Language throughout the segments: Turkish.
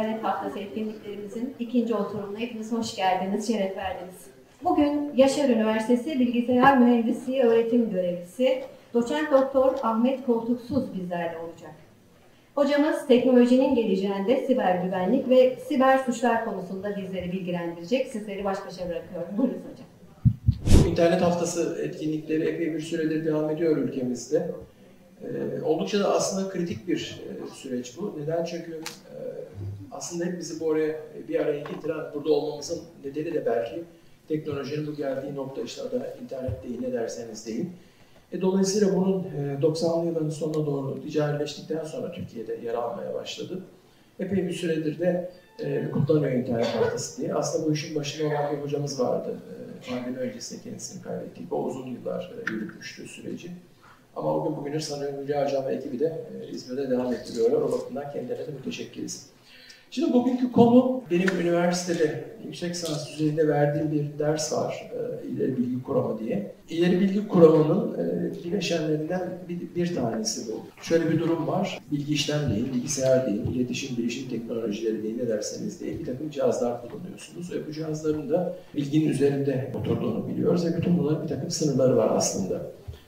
İnternet Haftası etkinliklerimizin ikinci oturumuna hepiniz hoş geldiniz, şeref verdiniz. Bugün Yaşar Üniversitesi Bilgisayar Mühendisliği Öğretim Görevlisi Doçent Doktor Ahmet Koltuksuz bizlerle olacak. Hocamız teknolojinin geleceğinde siber güvenlik ve siber suçlar konusunda bizleri bilgilendirecek. Sizleri baş başa bırakıyorum. Buyurun hocam. İnternet haftası etkinlikleri epey bir süredir devam ediyor ülkemizde. Ee, oldukça da aslında kritik bir e, süreç bu. Neden? Çünkü aslında hep bizi bu oraya bir araya getiren, burada olmamızın nedeni de belki teknolojinin bu geldiği nokta işte adı internet değil ne derseniz deyin. E, dolayısıyla bunun e, 90'lı yılların sonuna doğru ticarileştikten sonra Türkiye'de yer almaya başladı. Epey bir süredir de e, kutlanıyor internet haftası diye. Aslında bu işin başında olan bir hocamız vardı. E, pandemi öncesinde kendisini kaybettik. O uzun yıllar e, yürütmüştü süreci. Ama o gün bugünür sanıyorum Hülya Hocam ve ekibi de e, İzmir'de devam ettiriyorlar. O bakımdan kendilerine de müteşekkiriz. Şimdi bugünkü konu benim üniversitede yüksek lisans düzeyinde verdiğim bir ders var. E, İleri Bilgi Kuramı diye. İleri Bilgi Kuramı'nın e, bileşenlerinden bir, bir tanesi bu. Şöyle bir durum var. Bilgi işlem değil, bilgisayar değil, iletişim, bilişim teknolojileri değil ne derseniz değil bir takım cihazlar kullanıyorsunuz. Ve bu cihazların da bilginin üzerinde oturduğunu biliyoruz ve bütün bunların bir takım sınırları var aslında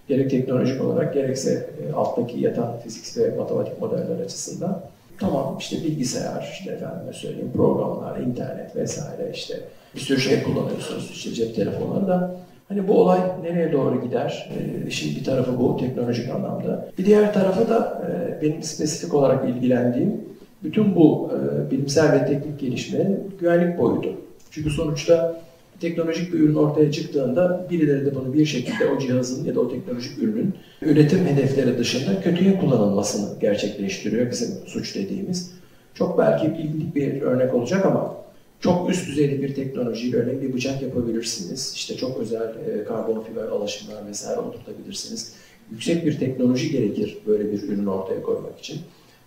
gerek teknolojik olarak gerekse e, alttaki yatan fizik ve matematik modeller açısından. Tamam işte bilgisayar, işte efendime söyleyeyim programlar, internet vesaire işte bir sürü şey kullanıyorsunuz işte cep telefonları da. Hani bu olay nereye doğru gider? Ee, şimdi bir tarafı bu teknolojik anlamda. Bir diğer tarafı da e, benim spesifik olarak ilgilendiğim bütün bu e, bilimsel ve teknik gelişmenin güvenlik boyutu. Çünkü sonuçta teknolojik bir ürün ortaya çıktığında birileri de bunu bir şekilde o cihazın ya da o teknolojik ürünün üretim hedefleri dışında kötüye kullanılmasını gerçekleştiriyor bizim suç dediğimiz. Çok belki ilginç bir örnek olacak ama çok üst düzeyde bir teknolojiyle örneğin bir bıçak yapabilirsiniz. İşte çok özel e, karbon fiber alaşımlar vesaire oturtabilirsiniz. Yüksek bir teknoloji gerekir böyle bir ürünü ortaya koymak için.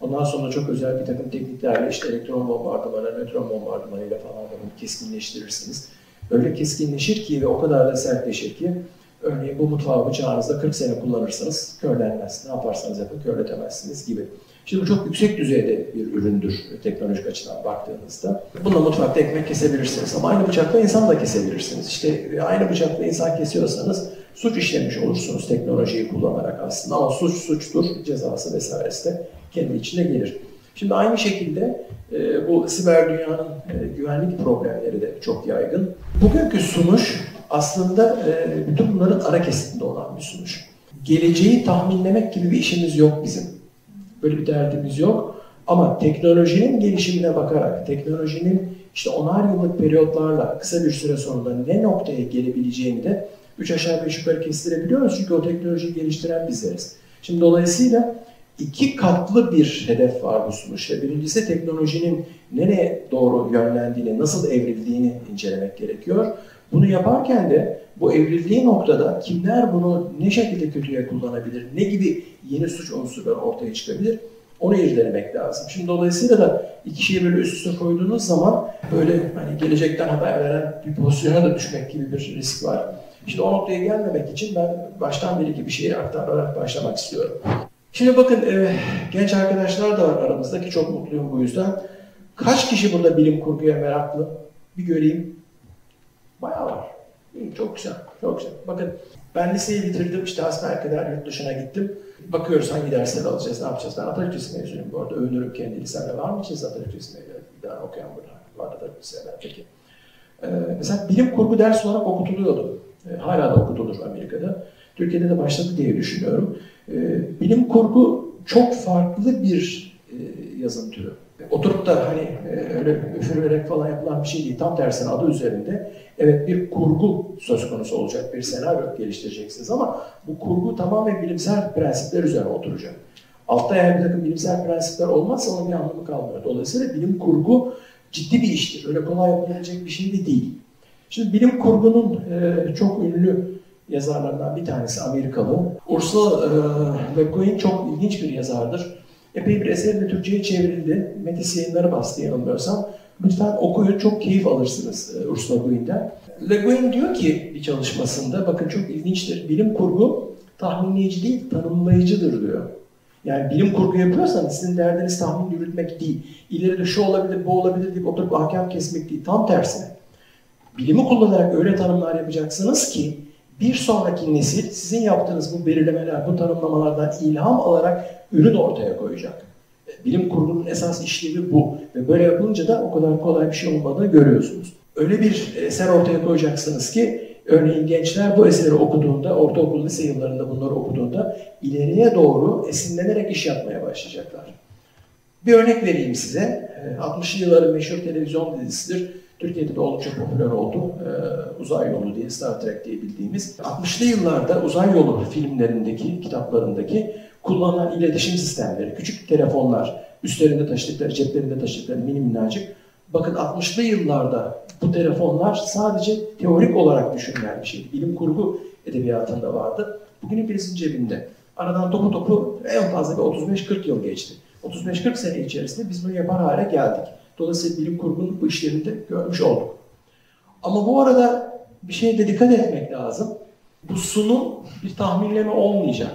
Ondan sonra çok özel bir takım tekniklerle işte elektron bombardımanı, nötron bombardımanıyla falan bunu keskinleştirirsiniz öyle keskinleşir ki ve o kadar da sertleşir ki örneğin bu mutfağı bıçağınızda 40 sene kullanırsanız körlenmez. Ne yaparsanız yapın körletemezsiniz gibi. Şimdi bu çok yüksek düzeyde bir üründür teknolojik açıdan baktığınızda. Bununla mutfakta ekmek kesebilirsiniz ama aynı bıçakla insan da kesebilirsiniz. İşte aynı bıçakla insan kesiyorsanız suç işlemiş olursunuz teknolojiyi kullanarak aslında ama suç suçtur, cezası vesairesi de kendi içine gelir. Şimdi aynı şekilde e, bu siber dünyanın e, güvenlik problemleri de çok yaygın. Bugünkü sunuş aslında e, bütün bunların ara kesitinde olan bir sunuş. Geleceği tahminlemek gibi bir işimiz yok bizim. Böyle bir derdimiz yok. Ama teknolojinin gelişimine bakarak, teknolojinin işte onar yıllık periyotlarla kısa bir süre sonra ne noktaya gelebileceğini de üç aşağı beş yukarı kestirebiliyoruz. Çünkü o teknolojiyi geliştiren bizleriz. Şimdi dolayısıyla iki katlı bir hedef var bu sunuşta. Birincisi teknolojinin nereye doğru yönlendiğini, nasıl evrildiğini incelemek gerekiyor. Bunu yaparken de bu evrildiği noktada kimler bunu ne şekilde kötüye kullanabilir, ne gibi yeni suç unsurları ortaya çıkabilir onu irdelemek lazım. Şimdi dolayısıyla da iki şeyi böyle üst üste koyduğunuz zaman böyle hani gelecekten haber veren bir pozisyona da düşmek gibi bir risk var. Şimdi o noktaya gelmemek için ben baştan beri gibi bir şeyi aktararak başlamak istiyorum. Şimdi bakın e, genç arkadaşlar da var aramızda ki çok mutluyum bu yüzden. Kaç kişi burada bilim kurguya meraklı? Bir göreyim. Bayağı var. Çok güzel, çok güzel. Bakın ben liseyi bitirdim, işte kadar yurt dışına gittim. Bakıyoruz hangi dersleri alacağız, ne yapacağız. Ben Atatürkçesi mezunuyum bu arada. Övünürüm kendi lisemde. Var mı içinizde Atatürkçesi mezunu okuyan burada? Var Atatürkçesi peki. Ee, mesela bilim kurgu ders olarak okutuluyordu. Ee, hala da okutulur Amerika'da. Türkiye'de de başladı diye düşünüyorum. Ee, bilim kurgu çok farklı bir e, yazım türü. Oturup da hani e, öyle üfürerek falan yapılan bir şey değil. Tam tersine adı üzerinde. Evet bir kurgu söz konusu olacak. Bir senaryo geliştireceksiniz ama bu kurgu tamamen bilimsel prensipler üzerine oturacak. Altta eğer bir takım bilimsel prensipler olmazsa onun bir anlamı kalmıyor. Dolayısıyla bilim kurgu ciddi bir iştir. Öyle kolay yapılabilecek bir şey de değil. Şimdi bilim kurgunun e, çok ünlü yazarlarından bir tanesi Amerikalı. Ursula Le Guin çok ilginç bir yazardır. Epey bir eser de Türkçe'ye çevrildi. Metis yayınları bastı yanılmıyorsam. Lütfen okuyun, çok keyif alırsınız e, Ursula Guin'den. Le Guin diyor ki bir çalışmasında, bakın çok ilginçtir, bilim kurgu tahminleyici değil, tanımlayıcıdır diyor. Yani bilim kurgu yapıyorsanız sizin derdiniz tahmin yürütmek değil. İleride şu olabilir, bu olabilir deyip oturup ahkam kesmek değil. Tam tersine. Bilimi kullanarak öyle tanımlar yapacaksınız ki bir sonraki nesil sizin yaptığınız bu belirlemeler, bu tanımlamalardan ilham alarak ürün ortaya koyacak. Bilim kurgunun esas işlevi bu. Ve böyle yapılınca da o kadar kolay bir şey olmadığını görüyorsunuz. Öyle bir eser ortaya koyacaksınız ki örneğin gençler bu eseri okuduğunda, ortaokul lise yıllarında bunları okuduğunda ileriye doğru esinlenerek iş yapmaya başlayacaklar. Bir örnek vereyim size. 60'lı yılların meşhur televizyon dizisidir. Türkiye'de de oldukça popüler oldu. Ee, uzay Yolu diye, Star Trek diye bildiğimiz. 60'lı yıllarda Uzay Yolu filmlerindeki, kitaplarındaki kullanılan iletişim sistemleri, küçük telefonlar, üstlerinde taşıdıkları, ceplerinde taşıdıkları mini minnacık. Bakın 60'lı yıllarda bu telefonlar sadece teorik olarak düşünülen bir şey. Bilim kurgu edebiyatında vardı. Bugün hepinizin cebinde. Aradan topu topu en fazla bir 35-40 yıl geçti. 35-40 sene içerisinde biz bunu yapar hale geldik. Dolayısıyla bilim kurgunun bu işlerini de görmüş olduk. Ama bu arada bir şeye de dikkat etmek lazım. Bu sunum bir tahminleme olmayacak.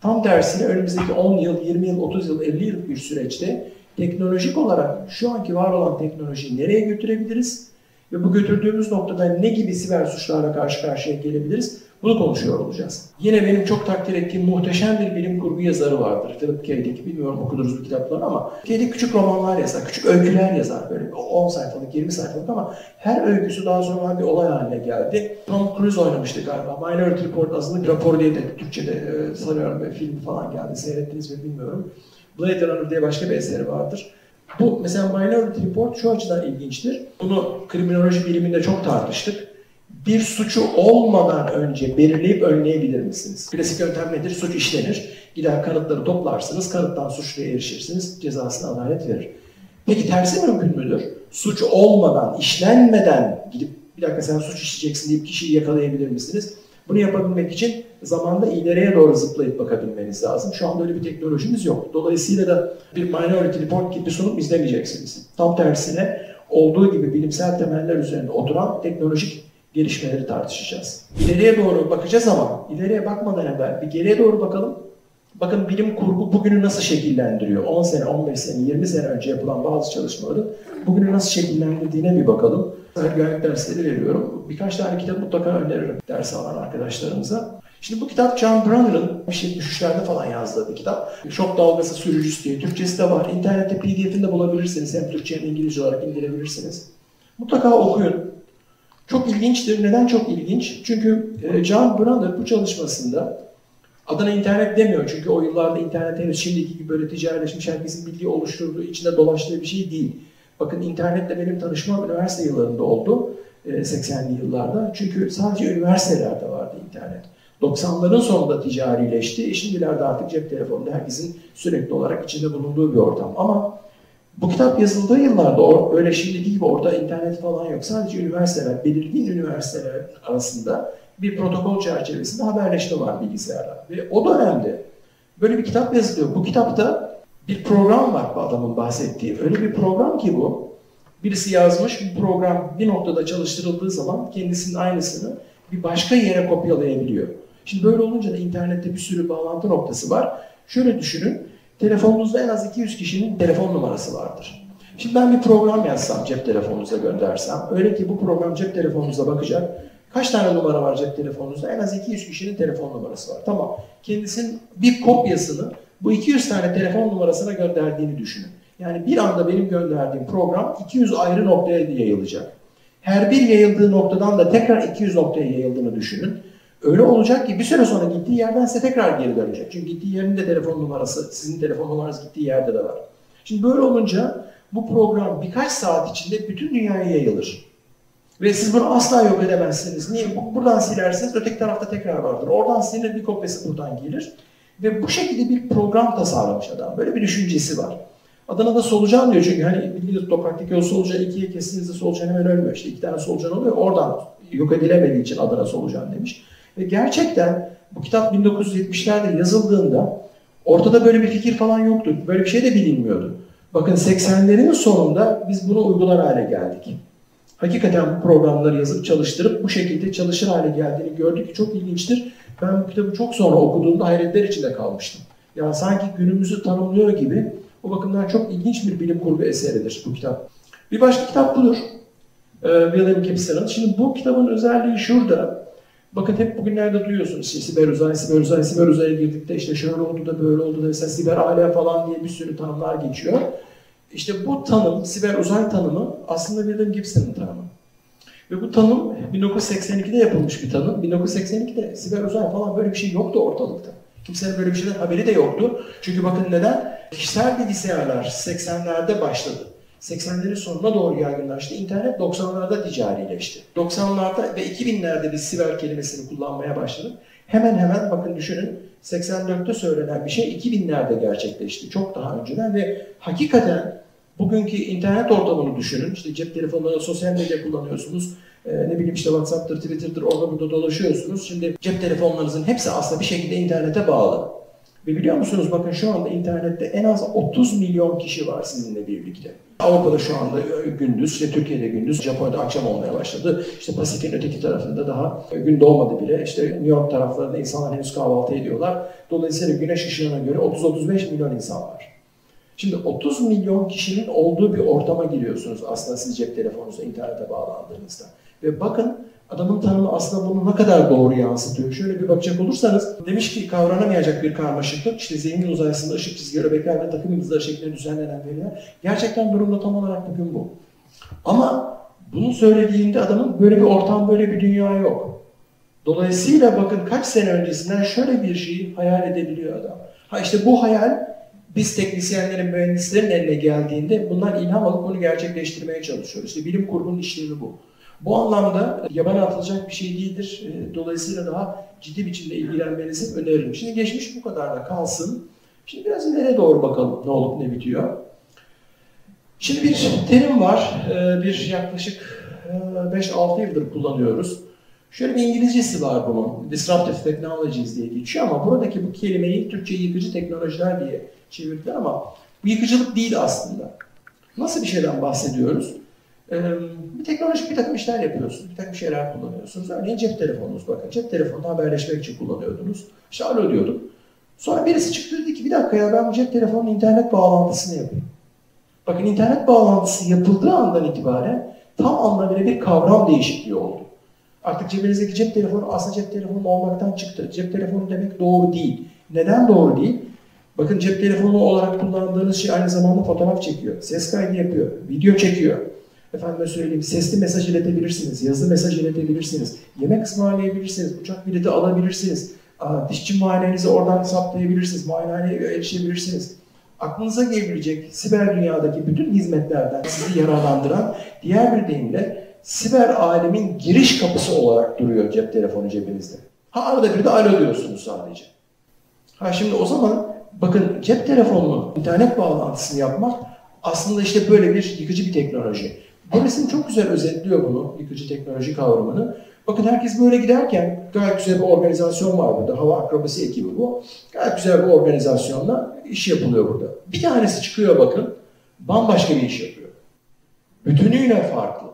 Tam tersine önümüzdeki 10 yıl, 20 yıl, 30 yıl, 50 yıl bir süreçte teknolojik olarak şu anki var olan teknolojiyi nereye götürebiliriz ve bu götürdüğümüz noktada ne gibi siber suçlarla karşı karşıya gelebiliriz bunu konuşuyor olacağız. Yine benim çok takdir ettiğim muhteşem bir bilim kurgu yazarı vardır. Philip K. Dick. Bilmiyorum okudunuz bu kitapları ama K. Dick küçük romanlar yazar, küçük öyküler yazar. Böyle 10 sayfalık, 20 sayfalık ama her öyküsü daha sonra bir olay haline geldi. Tom Cruise oynamıştı galiba. Minority Report bir rapor diye de Türkçe'de e, sanıyorum bir film falan geldi. Seyrettiniz mi bilmiyorum. Blade Runner diye başka bir eseri vardır. Bu mesela Minority Report şu açıdan ilginçtir. Bunu kriminoloji biliminde çok tartıştık bir suçu olmadan önce belirleyip önleyebilir misiniz? Klasik yöntem nedir? Suç işlenir. Gider kanıtları toplarsınız, kanıttan suçluya erişirsiniz, cezasına adalet verir. Peki tersi mümkün müdür? Suç olmadan, işlenmeden gidip bir dakika sen suç işleyeceksin deyip kişiyi yakalayabilir misiniz? Bunu yapabilmek için zamanda ileriye doğru zıplayıp bakabilmeniz lazım. Şu anda öyle bir teknolojimiz yok. Dolayısıyla da bir minority report gibi sunum izlemeyeceksiniz. Tam tersine olduğu gibi bilimsel temeller üzerinde oturan teknolojik gelişmeleri tartışacağız. İleriye doğru bakacağız ama ileriye bakmadan evvel bir geriye doğru bakalım. Bakın bilim kurgu bugünü nasıl şekillendiriyor? 10 sene, 15 sene, 20 sene önce yapılan bazı çalışmaların bugünü nasıl şekillendirdiğine bir bakalım. Ben güvenlik dersleri veriyorum. Birkaç tane kitap mutlaka öneririm ders alan arkadaşlarımıza. Şimdi bu kitap John Brunner'ın 73'lerde falan yazdığı bir kitap. Şok dalgası sürücüsü diye. Türkçesi de var. İnternette pdf'ini de bulabilirsiniz. Hem Türkçe hem İngilizce olarak indirebilirsiniz. Mutlaka okuyun. Çok ilginçtir. Neden çok ilginç? Çünkü e, John Brunner bu çalışmasında adına internet demiyor. Çünkü o yıllarda internet henüz şimdiki gibi böyle ticarileşmiş herkesin bilgi oluşturduğu, içinde dolaştığı bir şey değil. Bakın internetle benim tanışmam üniversite yıllarında oldu. 80'li e, yıllarda. Çünkü sadece üniversitelerde vardı internet. 90'ların sonunda ticarileşti. E şimdilerde artık cep telefonunda herkesin sürekli olarak içinde bulunduğu bir ortam. Ama bu kitap yazıldığı yıllarda öyle şimdiki gibi orada internet falan yok. Sadece üniversiteler, belirgin üniversiteler arasında bir protokol çerçevesinde haberleşme var bilgisayarla. Ve o dönemde böyle bir kitap yazılıyor. Bu kitapta bir program var bu adamın bahsettiği. Öyle bir program ki bu. Birisi yazmış, bu program bir noktada çalıştırıldığı zaman kendisinin aynısını bir başka yere kopyalayabiliyor. Şimdi böyle olunca da internette bir sürü bağlantı noktası var. Şöyle düşünün, telefonunuzda en az 200 kişinin telefon numarası vardır. Şimdi ben bir program yazsam cep telefonunuza göndersem, öyle ki bu program cep telefonunuza bakacak, kaç tane numara var cep telefonunuzda? En az 200 kişinin telefon numarası var. Tamam, kendisinin bir kopyasını bu 200 tane telefon numarasına gönderdiğini düşünün. Yani bir anda benim gönderdiğim program 200 ayrı noktaya yayılacak. Her bir yayıldığı noktadan da tekrar 200 noktaya yayıldığını düşünün. Öyle olacak ki bir süre sonra gittiği yerden size tekrar geri dönecek. Çünkü gittiği yerin de telefon numarası, sizin telefon numaranız gittiği yerde de var. Şimdi böyle olunca bu program birkaç saat içinde bütün dünyaya yayılır. Ve siz bunu asla yok edemezsiniz. Niye? Buradan silersiniz, öteki tarafta tekrar vardır. Oradan silinir, bir kopyası buradan gelir. Ve bu şekilde bir program tasarlamış adam. Böyle bir düşüncesi var. Adına da solucan diyor çünkü hani bildiğiniz topraktaki o solucan ikiye kestiğinizde solucan hemen ölmüyor. İşte iki tane solucan oluyor. Oradan yok edilemediği için adına solucan demiş. Ve gerçekten bu kitap 1970'lerde yazıldığında ortada böyle bir fikir falan yoktu. Böyle bir şey de bilinmiyordu. Bakın 80'lerin sonunda biz bunu uygular hale geldik. Hakikaten bu programları yazıp çalıştırıp bu şekilde çalışır hale geldiğini gördük ki çok ilginçtir. Ben bu kitabı çok sonra okuduğumda hayretler içinde kalmıştım. Yani sanki günümüzü tanımlıyor gibi o bakımdan çok ilginç bir bilim kurgu eseridir bu kitap. Bir başka kitap budur. Ee, William Gibson'ın. Şimdi bu kitabın özelliği şurada. Bakın hep bugünlerde duyuyorsunuz işte siber uzay, siber uzay, siber uzaya girdik de işte şöyle oldu da böyle oldu da mesela siber alem falan diye bir sürü tanımlar geçiyor. İşte bu tanım, siber uzay tanımı aslında William Gibson'ın tanımı. Ve bu tanım 1982'de yapılmış bir tanım. 1982'de siber uzay falan böyle bir şey yoktu ortalıkta. Kimsenin böyle bir şeyden haberi de yoktu. Çünkü bakın neden? Kişisel bilgisayarlar 80'lerde başladı. 80'lerin sonuna doğru yaygınlaştı. İnternet 90'larda ticarileşti. 90'larda ve 2000'lerde biz siber kelimesini kullanmaya başladık. Hemen hemen bakın düşünün 84'te söylenen bir şey 2000'lerde gerçekleşti. Çok daha önceden ve hakikaten bugünkü internet ortamını düşünün. İşte cep telefonlarında sosyal medya kullanıyorsunuz. Ee, ne bileyim işte WhatsApp'tır, Twitter'dır orada burada dolaşıyorsunuz. Şimdi cep telefonlarınızın hepsi aslında bir şekilde internete bağlı. Ve biliyor musunuz bakın şu anda internette en az 30 milyon kişi var sizinle birlikte. Avrupa'da şu anda gündüz, işte Türkiye'de gündüz, Japonya'da akşam olmaya başladı. İşte Pasifik'in öteki tarafında daha gün doğmadı bile. İşte New York taraflarında insanlar henüz kahvaltı ediyorlar. Dolayısıyla güneş ışığına göre 30-35 milyon insan var. Şimdi 30 milyon kişinin olduğu bir ortama giriyorsunuz aslında siz cep telefonunuzla internete bağlandığınızda. Ve bakın adamın tanımı aslında bunu ne kadar doğru yansıtıyor. Şöyle bir bakacak olursanız demiş ki kavranamayacak bir karmaşıklık. İşte zihnin uzayısında ışık çizgileri, öbekler ve takım yıldızları şeklinde düzenlenen veriler. Gerçekten durumda tam olarak bugün bu. Ama bunu söylediğinde adamın böyle bir ortam, böyle bir dünya yok. Dolayısıyla bakın kaç sene öncesinden şöyle bir şeyi hayal edebiliyor adam. Ha işte bu hayal biz teknisyenlerin, mühendislerin eline geldiğinde bunlar ilham alıp bunu gerçekleştirmeye çalışıyoruz. İşte bilim kurgunun işlevi bu. Bu anlamda yabana atılacak bir şey değildir. Ee, dolayısıyla daha ciddi biçimde ilgilenmenizi öneririm. Şimdi geçmiş bu kadar da kalsın. Şimdi biraz ileri doğru bakalım ne olup ne bitiyor. Şimdi bir terim var. Ee, bir yaklaşık 5-6 e, yıldır kullanıyoruz. Şöyle bir İngilizcesi var bunun. Disruptive Technologies diye geçiyor ama buradaki bu kelimeyi Türkçe yıkıcı teknolojiler diye çevirdiler ama bu yıkıcılık değil aslında. Nasıl bir şeyden bahsediyoruz? Bir teknolojik bir takım işler yapıyorsunuz, bir takım şeyler kullanıyorsunuz. Örneğin cep telefonunuz bakın. Cep telefonunu haberleşmek için kullanıyordunuz. İşte alo diyordum. Sonra birisi çıktı dedi ki bir dakika ya ben bu cep telefonunun internet bağlantısını yapayım. Bakın internet bağlantısı yapıldığı andan itibaren tam anlamıyla bir kavram değişikliği oldu. Artık cebinizdeki cep telefonu aslında cep telefonu olmaktan çıktı. Cep telefonu demek doğru değil. Neden doğru değil? Bakın cep telefonu olarak kullandığınız şey aynı zamanda fotoğraf çekiyor, ses kaydı yapıyor, video çekiyor. Efendime söyleyeyim, sesli mesaj iletebilirsiniz, yazılı mesaj iletebilirsiniz, yemek ısmarlayabilirsiniz, uçak bileti alabilirsiniz, dişçi muayenenizi oradan saptayabilirsiniz, muayenehaneye erişebilirsiniz. Aklınıza gelebilecek siber dünyadaki bütün hizmetlerden sizi yararlandıran diğer bir deyimle siber alemin giriş kapısı olarak duruyor cep telefonu cebinizde. Ha arada bir de alo sadece. Ha şimdi o zaman bakın cep telefonunu internet bağlantısını yapmak aslında işte böyle bir yıkıcı bir teknoloji. Bu resim çok güzel özetliyor bunu, yıkıcı teknoloji kavramını. Bakın herkes böyle giderken gayet güzel bir organizasyon var burada. Hava akrobasi ekibi bu. Gayet güzel bir organizasyonla iş yapılıyor burada. Bir tanesi çıkıyor bakın, bambaşka bir iş yapıyor. Bütünüyle farklı.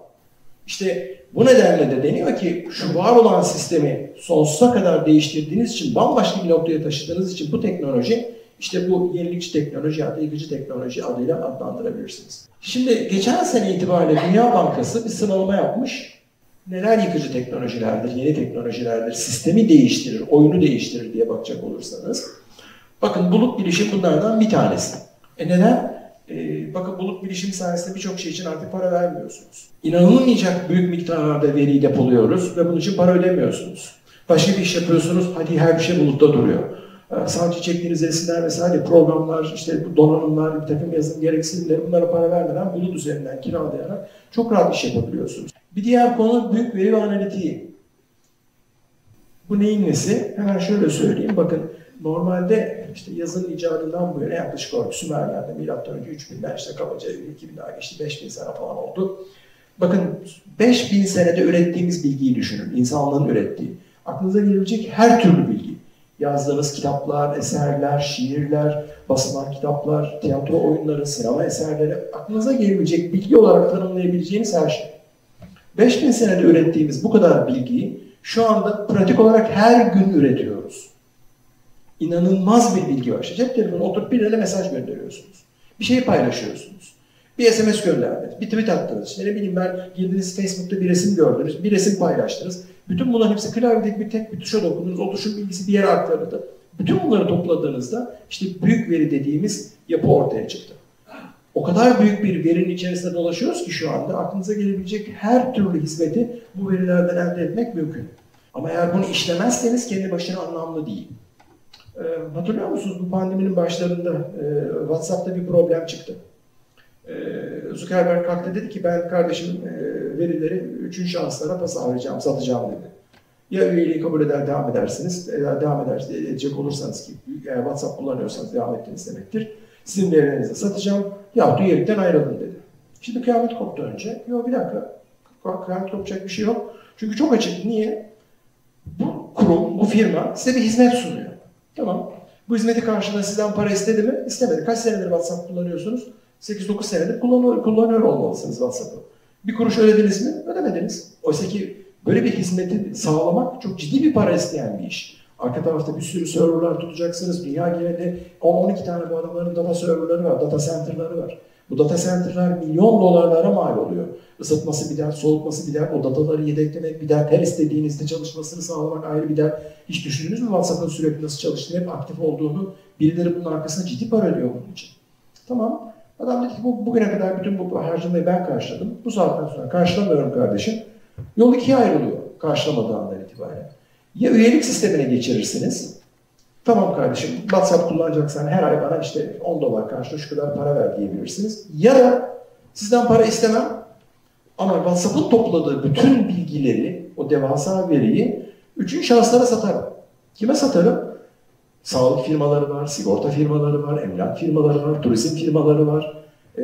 İşte bu nedenle de deniyor ki şu var olan sistemi sonsuza kadar değiştirdiğiniz için, bambaşka bir noktaya taşıdığınız için bu teknoloji işte bu yenilikçi teknoloji ya da yıkıcı teknoloji adıyla adlandırabilirsiniz. Şimdi geçen sene itibariyle Dünya Bankası bir sınavlama yapmış. Neler yıkıcı teknolojilerdir, yeni teknolojilerdir, sistemi değiştirir, oyunu değiştirir diye bakacak olursanız. Bakın bulut bilişim bunlardan bir tanesi. E neden? Ee, bakın bulut bilişim sayesinde birçok şey için artık para vermiyorsunuz. İnanılmayacak büyük miktarlarda veriyi depoluyoruz ve bunun için para ödemiyorsunuz. Başka bir iş yapıyorsunuz, hadi her bir şey bulutta duruyor. Ee, sadece çektiğiniz resimler vesaire programlar, işte donanımlar, bir takım yazılım gereksinimleri bunlara para vermeden bulut üzerinden kiralayarak çok rahat iş yapabiliyorsunuz. Bir diğer konu büyük veri ve analitiği. Bu neyin nesi? Hemen şöyle söyleyeyim. Bakın normalde işte yazının icadından bu yana yaklaşık olarak Sümerler'de milattan önce 3000'den işte kabaca 2000 daha geçti 5000 sene falan oldu. Bakın 5000 senede ürettiğimiz bilgiyi düşünün. insanlığın ürettiği. Aklınıza gelebilecek her türlü yazdığınız kitaplar, eserler, şiirler, basılan kitaplar, tiyatro oyunları, sinema eserleri, aklınıza gelebilecek bilgi olarak tanımlayabileceğiniz her şey. 5000 senede ürettiğimiz bu kadar bilgiyi şu anda pratik olarak her gün üretiyoruz. inanılmaz bir bilgi var. İşte cep telefonu oturup birine mesaj gönderiyorsunuz. Bir şeyi paylaşıyorsunuz. Bir SMS gönderdiniz, bir tweet attınız. İşte ne bileyim ben girdiniz Facebook'ta bir resim gördünüz, bir resim paylaştınız. Bütün bunların hepsi klavyedeki bir tek bir tuşa dokundunuz, o tuşun bilgisi bir yere aktarıldı. Bütün bunları topladığınızda işte büyük veri dediğimiz yapı ortaya çıktı. O kadar büyük bir verinin içerisinde dolaşıyoruz ki şu anda aklınıza gelebilecek her türlü hizmeti bu verilerden elde etmek mümkün. Ama eğer bunu işlemezseniz kendi başına anlamlı değil. Ee, hatırlıyor musunuz bu pandeminin başlarında e, WhatsApp'ta bir problem çıktı. Ee, Zuckerberg kalktı dedi ki ben kardeşim e, verileri üçüncü şanslara pasarlayacağım, satacağım dedi. Ya üyeliği kabul eder, devam edersiniz, devam eder, edecek olursanız ki eğer WhatsApp kullanıyorsanız devam ettiniz demektir. Sizin verilerinizi satacağım, ya üyelikten ayrılın dedi. Şimdi kıyamet koptu önce. Yok bir dakika, kıyamet kopacak bir şey yok. Çünkü çok açık. Niye? Bu kurum, bu firma size bir hizmet sunuyor. Tamam. Bu hizmeti karşılığında sizden para istedi mi? İstemedi. Kaç senedir WhatsApp kullanıyorsunuz? 8-9 senedir kullanıyor, kullanıyor olmalısınız WhatsApp'ı. Bir kuruş ödediniz mi? Ödemediniz. Oysa ki böyle bir hizmeti sağlamak çok ciddi bir para isteyen bir iş. Arka tarafta bir sürü serverlar tutacaksınız. Dünya genelinde 10-12 tane bu adamların data serverları var, data center'ları var. Bu data center'lar milyon dolarlara mal oluyor. Isıtması bir dert, soğutması bir dert, o dataları yedeklemek bir dert, her istediğinizde çalışmasını sağlamak ayrı bir dert. Hiç düşündünüz mü WhatsApp'ın sürekli nasıl çalıştığını, hep aktif olduğunu, birileri bunun arkasına ciddi para ödüyor bunun için. Tamam, Adam dedi ki bu, bugüne kadar bütün bu harcamayı ben karşıladım. Bu saatten sonra karşılamıyorum kardeşim. Yol ikiye ayrılıyor karşılamadığı andan itibaren. Ya üyelik sistemine geçirirsiniz. Tamam kardeşim WhatsApp kullanacaksan her ay bana işte 10 dolar karşılığı şu kadar para ver diyebilirsiniz. Ya da sizden para istemem ama WhatsApp'ın topladığı bütün bilgileri, o devasa veriyi üçüncü şahıslara satarım. Kime satarım? Sağlık firmaları var, sigorta firmaları var, emlak firmaları var, turizm firmaları var, e,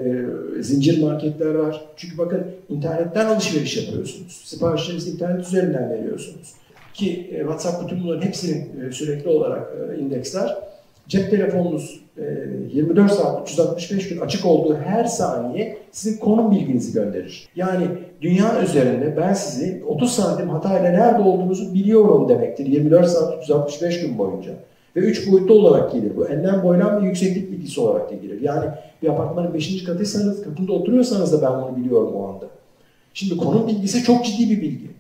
zincir marketler var. Çünkü bakın internetten alışveriş yapıyorsunuz. Siparişlerinizi internet üzerinden veriyorsunuz. Ki e, WhatsApp bütün bunların hepsini e, sürekli olarak e, indeksler. Cep telefonunuz e, 24 saat 365 gün açık olduğu her saniye sizin konum bilginizi gönderir. Yani dünya üzerinde ben sizi 30 santim hatayla nerede olduğunuzu biliyorum demektir 24 saat 365 gün boyunca. Ve üç boyutlu olarak gelir bu. Enlem boylam ve yükseklik bilgisi olarak da gelir. Yani bir apartmanın beşinci katıysanız, katında oturuyorsanız da ben bunu biliyorum o anda. Şimdi konum bilgisi çok ciddi bir bilgi.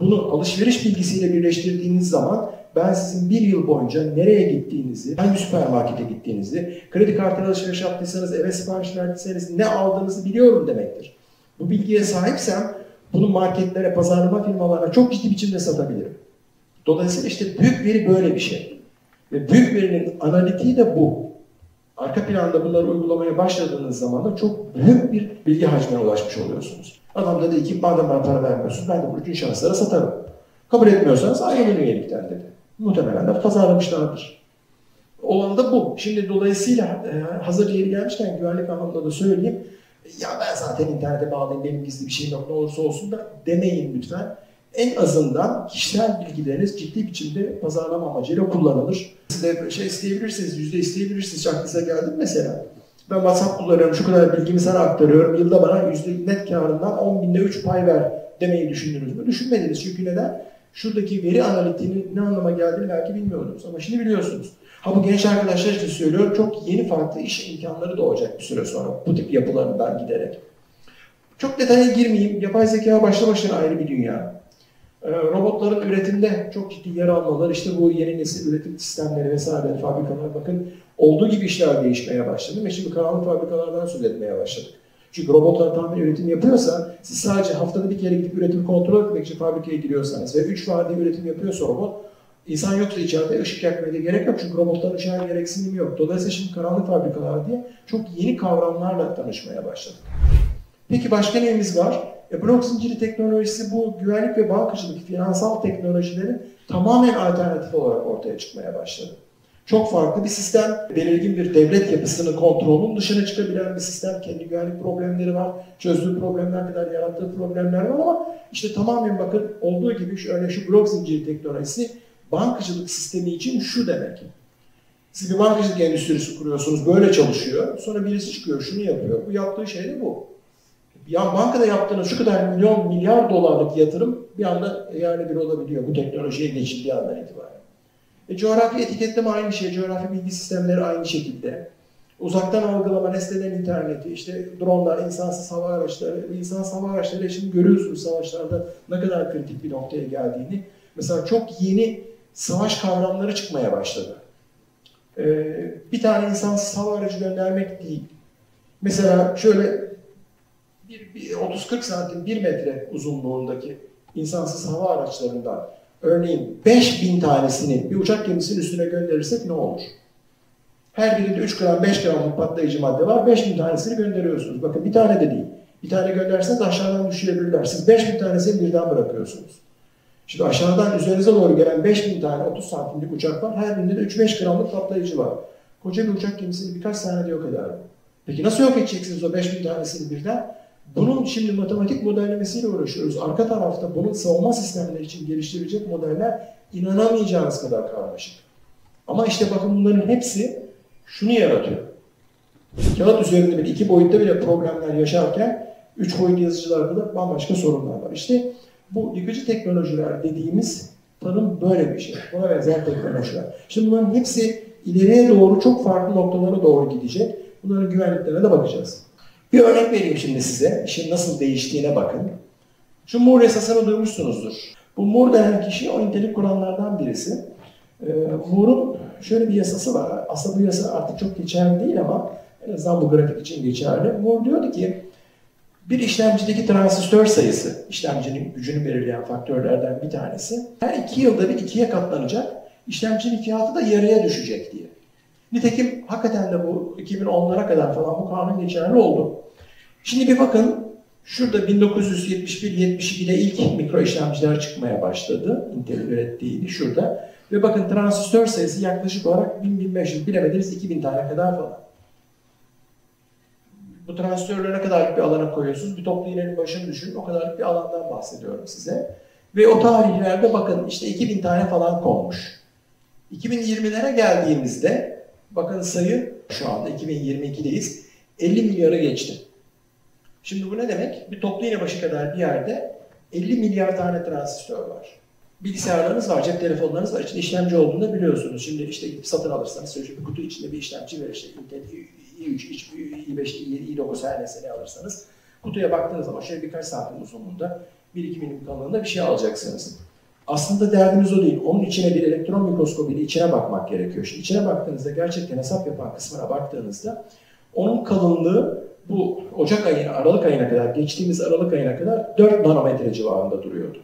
Bunu alışveriş bilgisiyle birleştirdiğiniz zaman ben sizin bir yıl boyunca nereye gittiğinizi, hangi süpermarkete gittiğinizi, kredi kartıyla alışveriş yaptıysanız, eve sipariş verdiyseniz ne aldığınızı biliyorum demektir. Bu bilgiye sahipsem bunu marketlere, pazarlama firmalarına çok ciddi biçimde satabilirim. Dolayısıyla işte büyük veri böyle bir şey. Ve büyük verinin analitiği de bu. Arka planda bunları uygulamaya başladığınız zaman da çok büyük bir bilgi hacmine ulaşmış oluyorsunuz. Adam dedi ki madem bana para vermiyorsunuz ben de bu bütün şahıslara satarım. Kabul etmiyorsanız ayrılın üyelikten dedi. Muhtemelen de pazarlamışlardır. Olan da bu. Şimdi dolayısıyla e, hazır yeri gelmişken güvenlik anlamında da söyleyeyim. Ya ben zaten internete bağlıyım benim gizli bir şeyim yok ne olursa olsun da demeyin lütfen en azından kişisel bilgileriniz ciddi biçimde pazarlama amacıyla kullanılır. Siz de şey isteyebilirsiniz, yüzde isteyebilirsiniz. Aklınıza geldi mesela. Ben WhatsApp kullanıyorum, şu kadar bilgimi sana aktarıyorum. Yılda bana yüzde net karından 10 binde 3 pay ver demeyi düşündünüz mü? Düşünmediniz. Çünkü neden? Şuradaki veri analitiğinin ne anlama geldiğini belki bilmiyordunuz. Ama şimdi biliyorsunuz. Ha bu genç arkadaşlar için söylüyorum. Çok yeni farklı iş imkanları doğacak bir süre sonra. Bu tip yapılarından giderek. Çok detaya girmeyeyim. Yapay zeka başlı başına ayrı bir dünya. Ee, robotların üretimde çok ciddi yer almaları, işte bu yeni nesil üretim sistemleri vesaire fabrikalar bakın olduğu gibi işler değişmeye başladı ve şimdi karanlık fabrikalardan söz etmeye başladık. Çünkü robotlar tamamen üretim yapıyorsa, siz sadece haftada bir kere gidip üretimi kontrol etmek için fabrikaya giriyorsanız ve 3 vardiya üretim yapıyorsa robot, insan yoksa içeride ışık yakmaya da gerek yok çünkü robotların ışığa gereksinimi yok. Dolayısıyla şimdi karanlık fabrikalar diye çok yeni kavramlarla tanışmaya başladık. Peki başka neyimiz var? E, blok zinciri teknolojisi bu güvenlik ve bankacılık, finansal teknolojilerin tamamen alternatif olarak ortaya çıkmaya başladı. Çok farklı bir sistem, belirgin bir devlet yapısının kontrolünün dışına çıkabilen bir sistem. Kendi güvenlik problemleri var, çözdüğü problemler kadar yarattığı problemler var ama işte tamamen bakın olduğu gibi şöyle şu blok zinciri teknolojisi bankacılık sistemi için şu demek. Siz bir bankacılık endüstrisi kuruyorsunuz, böyle çalışıyor. Sonra birisi çıkıyor, şunu yapıyor. Bu yaptığı şey de bu. Ya bankada yaptığınız şu kadar milyon, milyar dolarlık yatırım bir anda yerli bir olabiliyor bu teknolojiye geçildiği andan itibaren. E, coğrafi etiketleme aynı şey, coğrafi bilgi sistemleri aynı şekilde. Uzaktan algılama, nesnelerin interneti, işte dronlar, insansız hava araçları, insansız hava araçları şimdi görüyorsunuz savaşlarda ne kadar kritik bir noktaya geldiğini. Mesela çok yeni savaş kavramları çıkmaya başladı. Ee, bir tane insansız hava aracı göndermek değil. Mesela şöyle bir, bir 30-40 santim, 1 metre uzunluğundaki insansız hava araçlarından örneğin 5000 tanesini bir uçak gemisinin üstüne gönderirsek ne olur? Her birinde 3 gram, 5 gramlık patlayıcı madde var. 5000 tanesini gönderiyorsunuz. Bakın bir tane de değil. Bir tane gönderseniz aşağıdan düşürebilirler. Siz 5000 tanesini birden bırakıyorsunuz. Şimdi aşağıdan üzerinize doğru gelen 5000 tane 30 santimlik uçak var. Her birinde de 3-5 gramlık patlayıcı var. Koca bir uçak gemisini birkaç saniyede yok eder. Peki nasıl yok edeceksiniz o 5000 tanesini birden? Bunun şimdi matematik modellemesiyle uğraşıyoruz. Arka tarafta bunun savunma sistemleri için geliştirecek modeller inanamayacağınız kadar karmaşık. Ama işte bakın bunların hepsi şunu yaratıyor. Kağıt üzerinde bir iki boyutta bile problemler yaşarken üç boyut yazıcılarda da bambaşka sorunlar var. İşte bu yıkıcı teknolojiler dediğimiz tanım böyle bir şey. Buna benzer teknolojiler. Şimdi bunların hepsi ileriye doğru çok farklı noktalara doğru gidecek. Bunların güvenliklerine de bakacağız. Bir örnek vereyim şimdi size. İşin nasıl değiştiğine bakın. Şu Moore yasasını duymuşsunuzdur. Bu Moore denen kişi o nitelik kuranlardan birisi. Ee, Moore'un şöyle bir yasası var. Aslında bu yasa artık çok geçerli değil ama en azından bu grafik için geçerli. Moore diyordu ki bir işlemcideki transistör sayısı, işlemcinin gücünü belirleyen faktörlerden bir tanesi, her iki yılda bir ikiye katlanacak, işlemcinin fiyatı da yarıya düşecek diye. Nitekim hakikaten de bu 2010'lara kadar falan bu kanun geçerli oldu. Şimdi bir bakın, şurada 1971-72'de ilk mikro işlemciler çıkmaya başladı. Intel ürettiğiydi şurada. Ve bakın transistör sayısı yaklaşık olarak 1000-1500 bilemediniz 2000 tane kadar falan. Bu transistörleri ne kadarlık bir alana koyuyorsunuz? Bir toplu iğnenin başını düşünün. O kadarlık bir alandan bahsediyorum size. Ve o tarihlerde bakın işte 2000 tane falan konmuş. 2020'lere geldiğimizde bakın sayı şu anda 2022'deyiz. 50 milyarı geçti. Şimdi bu ne demek? Bir toplu iğne başı kadar bir yerde 50 milyar tane transistör var. Bilgisayarlarınız var, cep telefonlarınız var. İçinde işlemci olduğunu biliyorsunuz. Şimdi işte satın alırsanız sözcük bir kutu içinde bir işlemci verir. İşte Intel i3, i5, i7, i9 her neyse ne alırsanız kutuya baktığınız zaman şöyle birkaç santim uzunluğunda 1-2 milim kalınlığında bir şey alacaksınız. Aslında derdimiz o değil. Onun içine bir elektron mikroskobu ile içine bakmak gerekiyor. Şimdi içine baktığınızda gerçekten hesap yapan kısmına baktığınızda onun kalınlığı bu Ocak ayına, Aralık ayına kadar, geçtiğimiz Aralık ayına kadar 4 nanometre civarında duruyordu.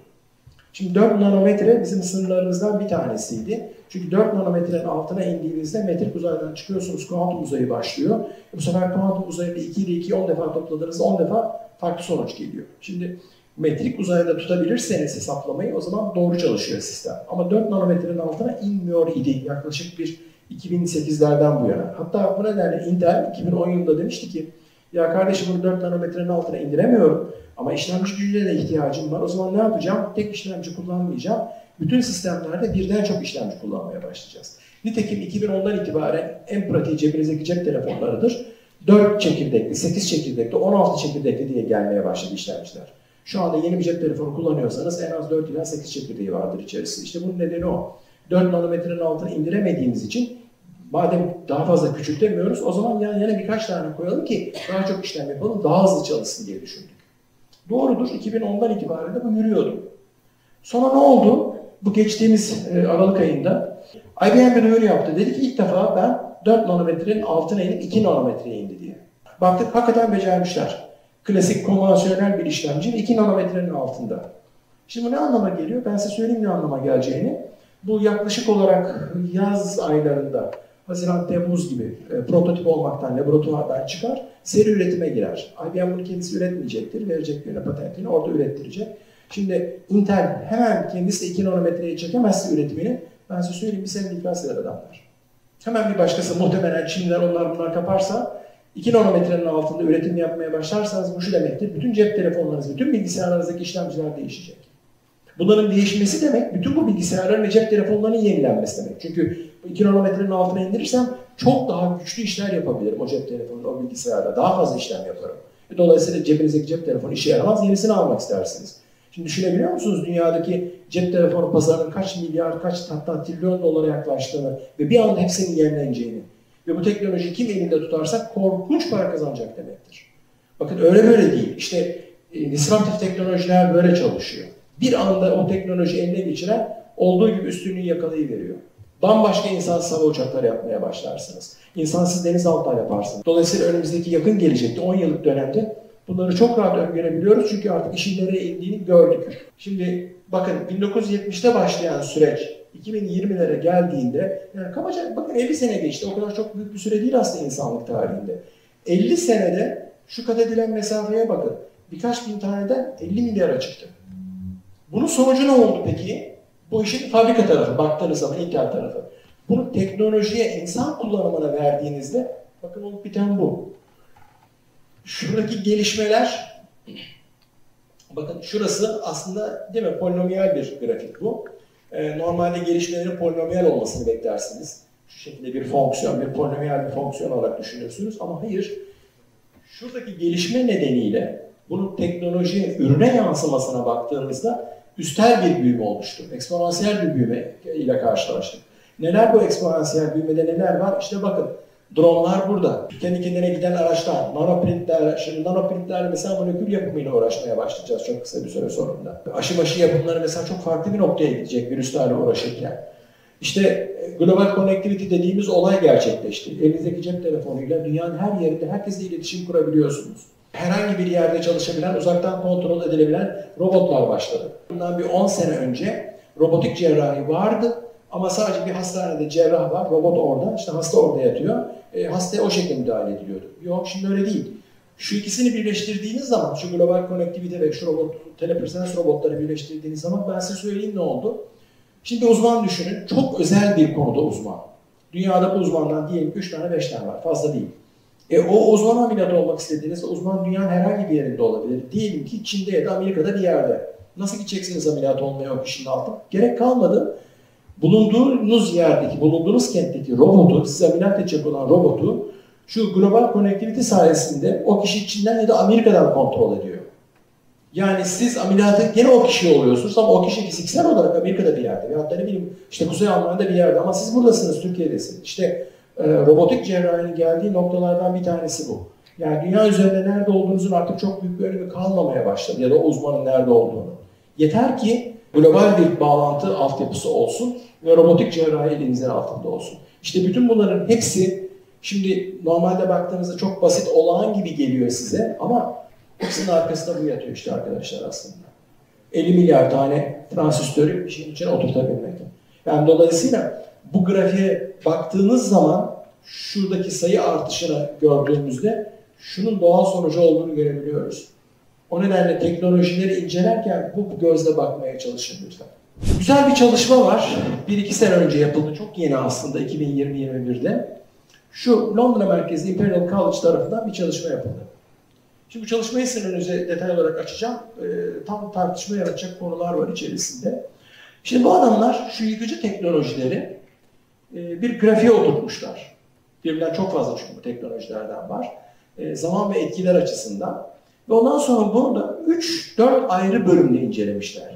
Şimdi 4 nanometre bizim sınırlarımızdan bir tanesiydi. Çünkü 4 nanometrenin altına indiğinizde metrik uzaydan çıkıyorsunuz, kuantum uzayı başlıyor. Bu sefer kuantum uzayında 2 ile 2'yi 10 defa topladığınızda 10 defa farklı sonuç geliyor. Şimdi metrik uzayda tutabilirseniz hesaplamayı o zaman doğru çalışıyor sistem. Ama 4 nanometrenin altına inmiyor idi yaklaşık bir 2008'lerden bu yana. Hatta bu nedenle Intel 2010 yılında demişti ki ya kardeşim bunu 4 nanometrenin altına indiremiyorum ama işlemci gücüne de ihtiyacım var. O zaman ne yapacağım? Tek işlemci kullanmayacağım. Bütün sistemlerde birden çok işlemci kullanmaya başlayacağız. Nitekim 2010'dan itibaren en pratiği cebinizdeki cep telefonlarıdır. 4 çekirdekli, 8 çekirdekli, 16 çekirdekli diye gelmeye başladı işlemciler. Şu anda yeni bir cep telefonu kullanıyorsanız en az 4 ila 8 çekirdeği vardır içerisinde. İşte bunun nedeni o. 4 nanometrenin altına indiremediğimiz için madem daha fazla küçültemiyoruz o zaman yan yana birkaç tane koyalım ki daha çok işlem yapalım, daha hızlı çalışsın diye düşündük. Doğrudur, 2010'dan itibaren de bu yürüyordu. Sonra ne oldu? Bu geçtiğimiz e, Aralık ayında IBM bir duyuru yaptı. Dedi ki ilk defa ben 4 nanometrenin altına inip 2 nanometreye indi diye. Baktık hakikaten becermişler. Klasik konvansiyonel bir işlemci 2 nanometrenin altında. Şimdi bu ne anlama geliyor? Ben size söyleyeyim ne anlama geleceğini. Bu yaklaşık olarak yaz aylarında Haziran, Temmuz gibi e, prototip olmaktan, laboratuvardan çıkar, seri üretime girer. IBM bunu kendisi üretmeyecektir, verecek birine patentini, orada ürettirecek. Şimdi Intel hemen kendisi de 2 nanometreye çekemezse üretimini, ben size söyleyeyim bir sene iflas eder adamlar. Hemen bir başkası muhtemelen Çinliler onlar bunlar kaparsa 2 nanometrenin altında üretim yapmaya başlarsanız bu şu demektir. Bütün cep telefonlarınız, bütün bilgisayarlarınızdaki işlemciler değişecek. Bunların değişmesi demek bütün bu bilgisayarların ve cep telefonlarının yenilenmesi demek. Çünkü 2 nanometrenin altına indirirsem çok daha güçlü işler yapabilirim o cep telefonunda, o bilgisayarda. Daha fazla işlem yaparım. Dolayısıyla cebinizdeki cep telefonu işe yaramaz, yenisini almak istersiniz. Şimdi düşünebiliyor musunuz dünyadaki cep telefonu pazarının kaç milyar, kaç hatta trilyon dolara yaklaştığını ve bir anda hepsinin yenileneceğini ve bu teknolojiyi kim elinde tutarsa korkunç para kazanacak demektir. Bakın öyle böyle değil. İşte e, disruptif teknolojiler böyle çalışıyor. Bir anda o teknoloji eline geçiren olduğu gibi üstünlüğü yakalayıveriyor. Bambaşka insansız hava uçakları yapmaya başlarsınız. İnsansız denizaltılar yaparsınız. Dolayısıyla önümüzdeki yakın gelecekte 10 yıllık dönemde bunları çok rahat öngörebiliyoruz çünkü artık işin nereye indiğini gördük. Şimdi bakın 1970'te başlayan süreç 2020'lere geldiğinde yani kabaca bakın 50 sene geçti. O kadar çok büyük bir süre değil aslında insanlık tarihinde. 50 senede şu kat edilen mesafeye bakın. Birkaç bin taneden 50 milyara çıktı. Bunun sonucu ne oldu peki? Bu işin fabrika tarafı, baktığınız zaman Intel tarafı. Bunu teknolojiye, insan kullanımına verdiğinizde bakın olup biten bu. Şuradaki gelişmeler bakın şurası aslında değil mi polinomiyal bir grafik bu. Ee, normalde gelişmelerin polinomiyal olmasını beklersiniz. Şu şekilde bir fonksiyon, bir polinomiyal bir fonksiyon olarak düşünürsünüz ama hayır. Şuradaki gelişme nedeniyle bunun teknoloji ürüne yansımasına baktığımızda üstel bir büyüme oluştu. Eksponansiyel bir büyüme ile karşılaştık. Neler bu eksponansiyel büyümede neler var? İşte bakın dronlar burada. Kendi kendine giden araçlar, nanoprintler, şimdi nanoprintlerle mesela molekül yapımıyla uğraşmaya başlayacağız çok kısa bir süre sonunda. Aşı başı yapımları mesela çok farklı bir noktaya gidecek virüslerle uğraşırken. İşte e, global connectivity dediğimiz olay gerçekleşti. Elinizdeki cep telefonuyla dünyanın her yerinde herkesle iletişim kurabiliyorsunuz herhangi bir yerde çalışabilen, uzaktan kontrol edilebilen robotlar başladı. Bundan bir 10 sene önce robotik cerrahi vardı ama sadece bir hastanede cerrah var, robot orada, işte hasta orada yatıyor. E, hastaya o şekilde müdahale ediliyordu. Yok şimdi öyle değil. Şu ikisini birleştirdiğiniz zaman, şu global connectivity ve şu robot, telepresens robotları birleştirdiğiniz zaman ben size söyleyeyim ne oldu. Şimdi uzman düşünün, çok özel bir konuda uzman. Dünyada bu uzmandan diyelim 3 tane 5 tane var, fazla değil. E, o uzman ameliyat olmak istediğiniz uzman dünyanın herhangi bir yerinde olabilir. Diyelim ki Çin'de ya da Amerika'da bir yerde. Nasıl gideceksiniz ameliyat olmaya o kişinin altına? Gerek kalmadı. Bulunduğunuz yerdeki, bulunduğunuz kentteki robotu, size ameliyat edecek olan robotu şu global connectivity sayesinde o kişi Çin'den ya da Amerika'dan kontrol ediyor. Yani siz ameliyatı gene o kişi oluyorsunuz ama o kişi fiziksel olarak Amerika'da bir yerde. Ya da ne bileyim işte Kuzey Almanya'da bir yerde ama siz buradasınız, Türkiye'desiniz. İşte e, robotik cerrahinin geldiği noktalardan bir tanesi bu. Yani dünya üzerinde nerede olduğunuzun artık çok büyük bir önemi kalmamaya başladı ya da uzmanın nerede olduğunu. Yeter ki global bir bağlantı altyapısı olsun ve robotik cerrahi elinizin altında olsun. İşte bütün bunların hepsi şimdi normalde baktığınızda çok basit olağan gibi geliyor size ama hepsinin arkasında bu yatıyor işte arkadaşlar aslında. 50 milyar tane transistörü işin içine oturtabilmek. Yani dolayısıyla bu grafiğe baktığınız zaman şuradaki sayı artışını gördüğümüzde şunun doğal sonucu olduğunu görebiliyoruz. O nedenle teknolojileri incelerken bu gözle bakmaya çalışın lütfen. Güzel bir çalışma var. Bir iki sene önce yapıldı. Çok yeni aslında 2020-21'de. Şu Londra merkezli Imperial College tarafından bir çalışma yapıldı. Şimdi bu çalışmayı sizin detay olarak açacağım. E, tam tartışma yaratacak konular var içerisinde. Şimdi bu adamlar şu yıkıcı teknolojileri e, bir grafiğe oturtmuşlar. Birbirinden çok fazla çünkü bu teknolojilerden var. E, zaman ve etkiler açısından. Ve ondan sonra bunu da 3-4 ayrı bölümde incelemişler.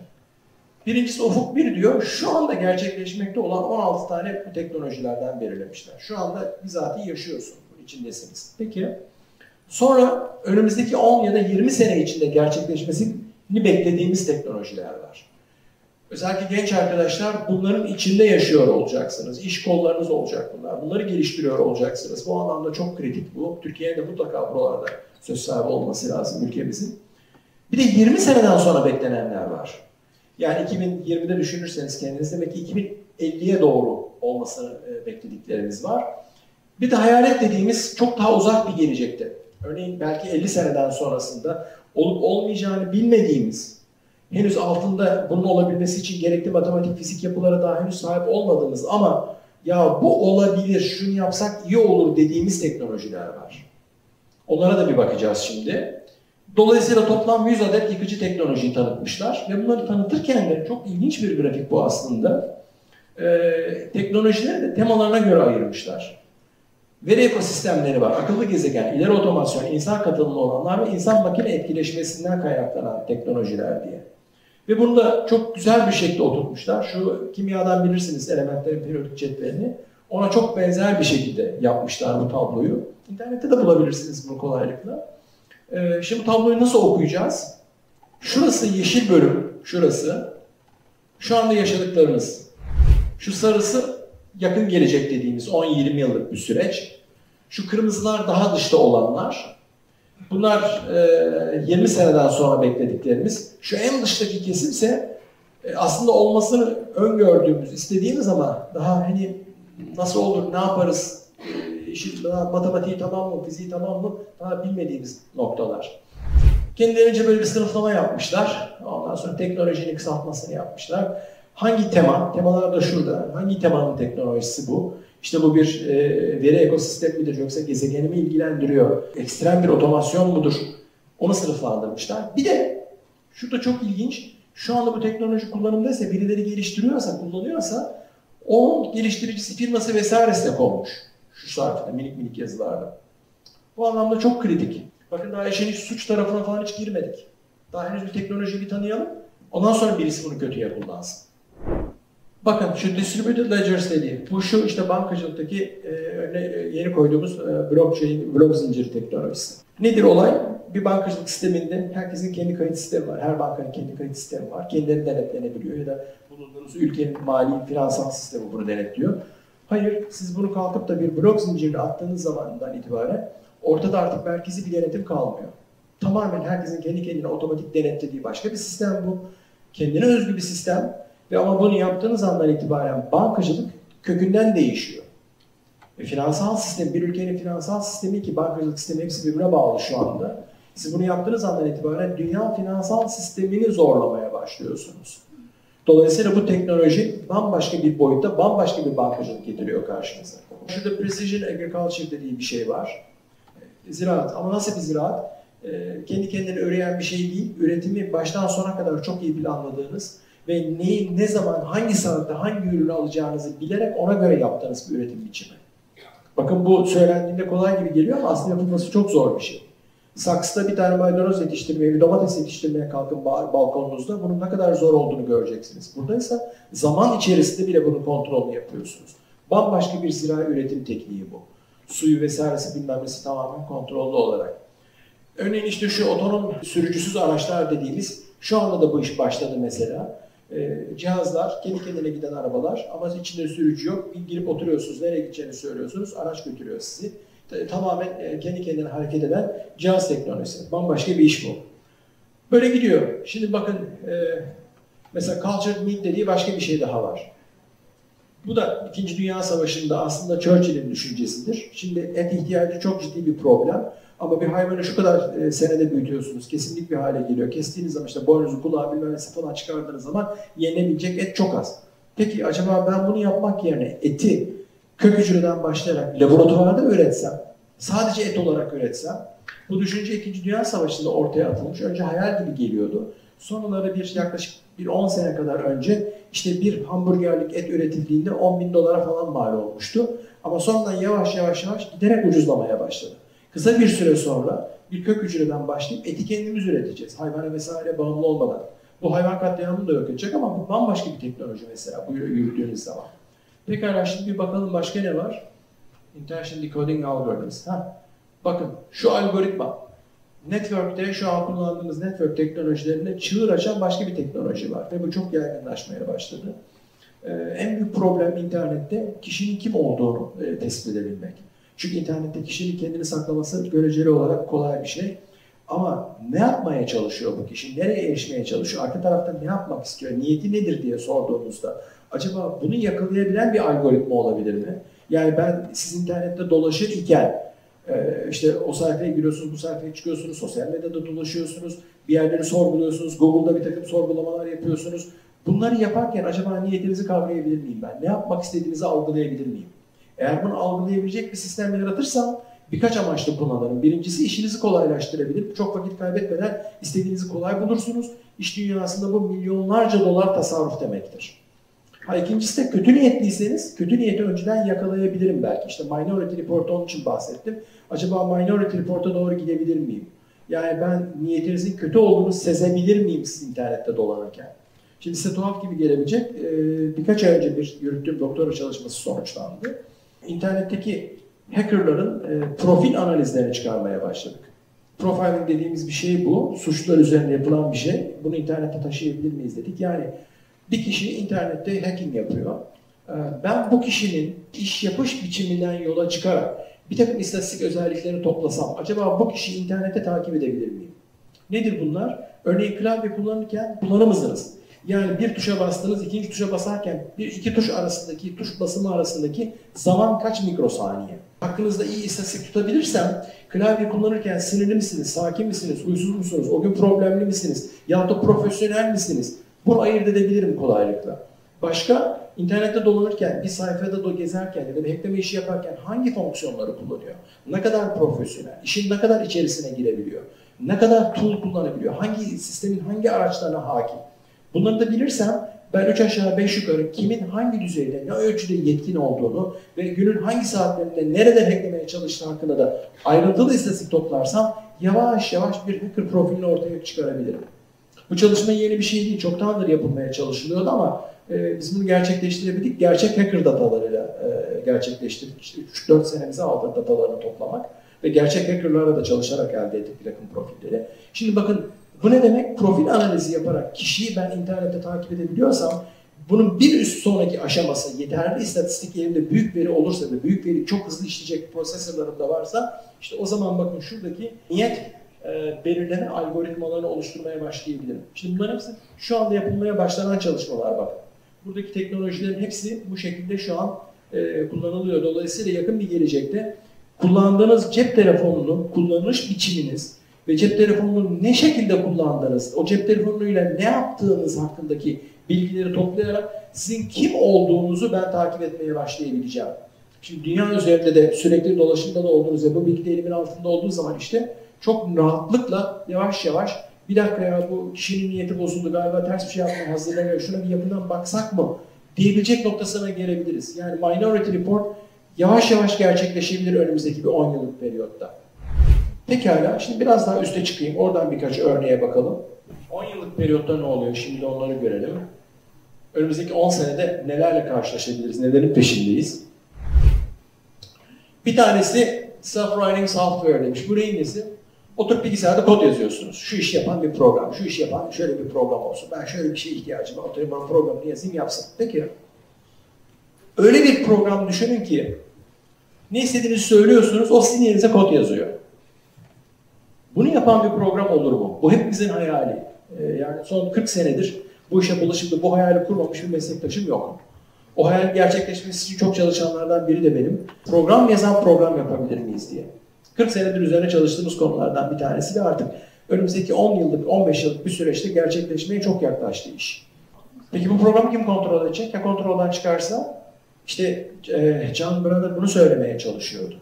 Birincisi ufuk 1 diyor, şu anda gerçekleşmekte olan 16 tane bu teknolojilerden belirlemişler. Şu anda bizatihi yaşıyorsun, içindesiniz. Peki, sonra önümüzdeki 10 ya da 20 sene içinde gerçekleşmesini beklediğimiz teknolojiler var. Özellikle genç arkadaşlar bunların içinde yaşıyor olacaksınız. İş kollarınız olacak bunlar. Bunları geliştiriyor olacaksınız. Bu anlamda çok kritik bu. Türkiye'nin de mutlaka buralarda söz sahibi olması lazım ülkemizin. Bir de 20 seneden sonra beklenenler var. Yani 2020'de düşünürseniz kendiniz demek ki 2050'ye doğru olmasını e, beklediklerimiz var. Bir de hayalet dediğimiz çok daha uzak bir gelecekte. Örneğin belki 50 seneden sonrasında olup olmayacağını bilmediğimiz henüz altında bunun olabilmesi için gerekli matematik, fizik yapılara daha henüz sahip olmadığımız ama ya bu olabilir, şunu yapsak iyi olur dediğimiz teknolojiler var. Onlara da bir bakacağız şimdi. Dolayısıyla toplam 100 adet yıkıcı teknolojiyi tanıtmışlar ve bunları tanıtırken de çok ilginç bir grafik bu aslında. Ee, teknolojileri de temalarına göre ayırmışlar. Veri ekosistemleri var, akıllı gezegen, ileri otomasyon, insan katılımlı olanlar ve insan makine etkileşmesinden kaynaklanan teknolojiler diye. Ve bunu da çok güzel bir şekilde oturtmuşlar. Şu kimyadan bilirsiniz elementlerin periyodik cetvelini. Ona çok benzer bir şekilde yapmışlar bu tabloyu. İnternette de bulabilirsiniz bunu kolaylıkla. Ee, şimdi tabloyu nasıl okuyacağız? Şurası yeşil bölüm, şurası. Şu anda yaşadıklarımız. Şu sarısı yakın gelecek dediğimiz 10-20 yıllık bir süreç. Şu kırmızılar daha dışta olanlar. Bunlar e, 20 seneden sonra beklediklerimiz. Şu en dıştaki kesimse e, aslında olmasını öngördüğümüz, istediğimiz ama daha hani nasıl olur, ne yaparız, e, işin daha matematiği tamam mı, fiziği tamam mı daha bilmediğimiz noktalar. Kendilerince böyle bir sınıflama yapmışlar. Ondan sonra teknolojinin kısaltmasını yapmışlar. Hangi tema? Temalar da şurada. Hangi temanın teknolojisi bu? İşte bu bir e, veri ekosistem midir yoksa gezegeni mi ilgilendiriyor? Ekstrem bir otomasyon mudur? Onu sınıflandırmışlar. Bir de şurada çok ilginç. Şu anda bu teknoloji kullanımdaysa, birileri geliştiriyorsa, kullanıyorsa onun geliştiricisi firması vesairesi de konmuş. Şu sayfada minik minik yazılarda. Bu anlamda çok kritik. Bakın daha işin suç tarafına falan hiç girmedik. Daha henüz bir teknolojiyi bir tanıyalım. Ondan sonra birisi bunu kötüye kullansın. Bakın şu distributed ledgers dediğim, bu şu işte bankacılıktaki e, e, yeni koyduğumuz e, blockchain, blok zinciri teknolojisi. Nedir olay? Bir bankacılık sisteminde herkesin kendi kayıt sistemi var. Her bankanın kendi kayıt sistemi var. Kendileri denetlenebiliyor ya da bulunduğunuz ülkenin mali, finansal sistemi bunu denetliyor. Hayır, siz bunu kalkıp da bir blok zincirine attığınız zamandan itibaren ortada artık merkezi bir denetim kalmıyor. Tamamen herkesin kendi kendine otomatik denetlediği başka bir sistem bu. Kendine özgü bir sistem ve ama bunu yaptığınız andan itibaren bankacılık kökünden değişiyor. Ve finansal sistem, bir ülkenin finansal sistemi ki bankacılık sistemi hepsi birbirine bağlı şu anda. Siz bunu yaptığınız andan itibaren dünya finansal sistemini zorlamaya başlıyorsunuz. Dolayısıyla bu teknoloji bambaşka bir boyutta, bambaşka bir bankacılık getiriyor karşınıza. Şurada precision agriculture dediği bir şey var. Ziraat. Ama nasıl bir ziraat? Kendi kendine üreyen bir şey değil. Üretimi baştan sona kadar çok iyi planladığınız, ve neyi, ne zaman, hangi saatte, hangi ürünü alacağınızı bilerek ona göre yaptığınız bir üretim biçimi. Bakın bu söylendiğinde kolay gibi geliyor ama aslında yapılması çok zor bir şey. Saksıda bir tane maydanoz yetiştirmeye, bir domates yetiştirmeye kalkın balkonunuzda bunun ne kadar zor olduğunu göreceksiniz. Buradaysa zaman içerisinde bile bunun kontrolünü yapıyorsunuz. Bambaşka bir zirai üretim tekniği bu. Suyu vesairesi bilmem nesi tamamen kontrollü olarak. Örneğin işte şu otonom sürücüsüz araçlar dediğimiz şu anda da bu iş başladı mesela e, cihazlar, kendi kendine giden arabalar ama içinde sürücü yok. Girip oturuyorsunuz, nereye gideceğini söylüyorsunuz, araç götürüyor sizi. Tamamen e, kendi kendine hareket eden cihaz teknolojisi. Bambaşka bir iş bu. Böyle gidiyor. Şimdi bakın e, mesela cultured meat dediği başka bir şey daha var. Bu da İkinci Dünya Savaşı'nda aslında Churchill'in düşüncesidir. Şimdi et ihtiyacı çok ciddi bir problem. Ama bir hayvanı şu kadar e, senede büyütüyorsunuz, kesinlik bir hale geliyor. Kestiğiniz zaman işte boynuzu, kulağı bilmem nesi falan çıkardığınız zaman yenilebilecek et çok az. Peki acaba ben bunu yapmak yerine eti kök hücreden başlayarak laboratuvarda üretsem, sadece et olarak üretsem, bu düşünce 2. Dünya Savaşı'nda ortaya atılmış. Önce hayal gibi geliyordu. Sonraları bir yaklaşık bir 10 sene kadar önce işte bir hamburgerlik et üretildiğinde 10 bin dolara falan mal olmuştu. Ama sonradan yavaş yavaş yavaş giderek ucuzlamaya başladı. Kısa bir süre sonra bir kök hücreden başlayıp eti kendimiz üreteceğiz. Hayvana vesaire bağımlı olmadan. Bu hayvan katliamını da yok edecek ama bu bambaşka bir teknoloji mesela bu yürüttüğünüz zaman. Pekala şimdi bir bakalım başka ne var? Intention Decoding Algorithms. Ha. Bakın şu algoritma. Network'te şu an kullandığımız network teknolojilerinde çığır açan başka bir teknoloji var. Ve bu çok yaygınlaşmaya başladı. Ee, en büyük problem internette kişinin kim olduğunu e, tespit edebilmek. Çünkü internette kişinin kendini saklaması göreceli olarak kolay bir şey. Ama ne yapmaya çalışıyor bu kişi? Nereye erişmeye çalışıyor? Arka tarafta ne yapmak istiyor? Niyeti nedir diye sorduğumuzda acaba bunu yakalayabilen bir algoritma olabilir mi? Yani ben siz internette dolaşır iken e, işte o sayfaya giriyorsunuz, bu sayfaya çıkıyorsunuz, sosyal medyada dolaşıyorsunuz, bir yerleri sorguluyorsunuz, Google'da bir takım sorgulamalar yapıyorsunuz. Bunları yaparken acaba niyetinizi kavrayabilir miyim ben? Ne yapmak istediğinizi algılayabilir miyim? Eğer bunu algılayabilecek bir sistem yaratırsam birkaç amaçla kullanırım. Birincisi işinizi kolaylaştırabilir. Çok vakit kaybetmeden istediğinizi kolay bulursunuz. İş dünyasında bu milyonlarca dolar tasarruf demektir. Ha, ikincisi de kötü niyetliyseniz kötü niyeti önceden yakalayabilirim belki. İşte Minority Report onun için bahsettim. Acaba Minority Report'a doğru gidebilir miyim? Yani ben niyetinizin kötü olduğunu sezebilir miyim siz internette dolanırken? Şimdi size tuhaf gibi gelebilecek birkaç ay önce bir yürüttüğüm doktora çalışması sonuçlandı. İnternetteki hackerların profil analizlerini çıkarmaya başladık. Profiling dediğimiz bir şey bu. Suçlar üzerine yapılan bir şey. Bunu internete taşıyabilir miyiz dedik. Yani bir kişi internette hacking yapıyor. Ee, ben bu kişinin iş yapış biçiminden yola çıkarak bir takım istatistik özelliklerini toplasam acaba bu kişiyi internette takip edebilir miyim? Nedir bunlar? Örneğin klavye kullanırken kullanım hızınız. Yani bir tuşa bastınız, ikinci tuşa basarken bir iki tuş arasındaki, tuş basımı arasındaki zaman kaç mikrosaniye? Hakkınızda iyi istatistik tutabilirsem, klavye kullanırken sinirli misiniz, sakin misiniz, huysuz musunuz, o gün problemli misiniz, ya da profesyonel misiniz? Bunu ayırt edebilirim kolaylıkla. Başka, internette dolanırken, bir sayfada da gezerken ya da bir hackleme işi yaparken hangi fonksiyonları kullanıyor? Ne kadar profesyonel, işin ne kadar içerisine girebiliyor? Ne kadar tool kullanabiliyor? Hangi sistemin hangi araçlarına hakim? Bunları da bilirsem ben üç aşağı beş yukarı kimin hangi düzeyde, ne ölçüde yetkin olduğunu ve günün hangi saatlerinde nerede hacklemeye çalıştığı hakkında da ayrıntılı istatistik toplarsam yavaş yavaş bir hacker profilini ortaya çıkarabilirim. Bu çalışma yeni bir şey değil, çoktandır yapılmaya çalışılıyordu ama e, biz bunu gerçekleştirebildik. Gerçek hacker datalarıyla e, gerçekleştirdik. İşte 3-4 senemizi aldı datalarını toplamak ve gerçek hackerlarla da çalışarak elde ettik bir takım profilleri. Şimdi bakın bu ne demek? Profil analizi yaparak kişiyi ben internette takip edebiliyorsam bunun bir üst sonraki aşaması yeterli istatistik yerinde büyük veri olursa ve büyük veri çok hızlı işleyecek prosesörlerim de varsa işte o zaman bakın şuradaki niyet e, belirleme algoritmalarını oluşturmaya başlayabilirim. Şimdi bunların hepsi şu anda yapılmaya başlanan çalışmalar bak. Buradaki teknolojilerin hepsi bu şekilde şu an e, kullanılıyor. Dolayısıyla yakın bir gelecekte kullandığınız cep telefonunun kullanış biçiminiz ve cep telefonunu ne şekilde kullandığınız, o cep telefonuyla ne yaptığınız hakkındaki bilgileri toplayarak sizin kim olduğunuzu ben takip etmeye başlayabileceğim. Şimdi dünya üzerinde de sürekli dolaşımda da olduğunuz ve bu bilgi elimin altında olduğu zaman işte çok rahatlıkla yavaş yavaş bir dakika ya bu kişinin niyeti bozuldu galiba ters bir şey yapmaya hazırlanıyor şuna bir yapıdan baksak mı diyebilecek noktasına gelebiliriz. Yani Minority Report yavaş yavaş gerçekleşebilir önümüzdeki bir 10 yıllık periyotta. Pekala, şimdi biraz daha üste çıkayım. Oradan birkaç örneğe bakalım. 10 yıllık periyotta ne oluyor? Şimdi onları görelim. Önümüzdeki 10 senede nelerle karşılaşabiliriz? Nelerin peşindeyiz? Bir tanesi self-writing software demiş. Bu neyin nesi? Oturup bilgisayarda kod yazıyorsunuz. Şu işi yapan bir program, şu işi yapan şöyle bir program olsun. Ben şöyle bir şeye ihtiyacım var. Oturayım bana programını yazayım yapsın. Peki. Öyle bir program düşünün ki ne istediğinizi söylüyorsunuz, o sizin yerinize kod yazıyor. Bunu yapan bir program olur mu? Bu hepimizin hayali. Ee, yani son 40 senedir bu işe bulaşıp bu hayali kurmamış bir meslektaşım yok. O hayal gerçekleşmesi için çok çalışanlardan biri de benim. Program yazan program yapabilir miyiz diye. 40 senedir üzerine çalıştığımız konulardan bir tanesi de artık önümüzdeki 10 yıllık, 15 yıllık bir süreçte gerçekleşmeye çok yaklaştı iş. Peki bu programı kim kontrol edecek? Ya kontrolden çıkarsa? İşte e, John Brother bunu söylemeye çalışıyordu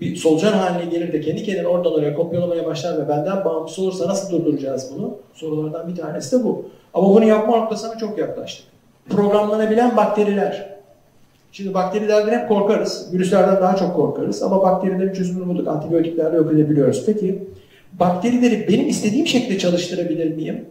bir solucan haline gelir de kendi kendine oradan oraya kopyalamaya başlar ve benden bağımsız olursa nasıl durduracağız bunu? Sorulardan bir tanesi de bu. Ama bunu yapma noktasına çok yaklaştık. Programlanabilen bakteriler. Şimdi bakterilerden hep korkarız. Virüslerden daha çok korkarız. Ama bakterilerin çözümünü bulduk. Antibiyotiklerle yok edebiliyoruz. Peki bakterileri benim istediğim şekilde çalıştırabilir miyim?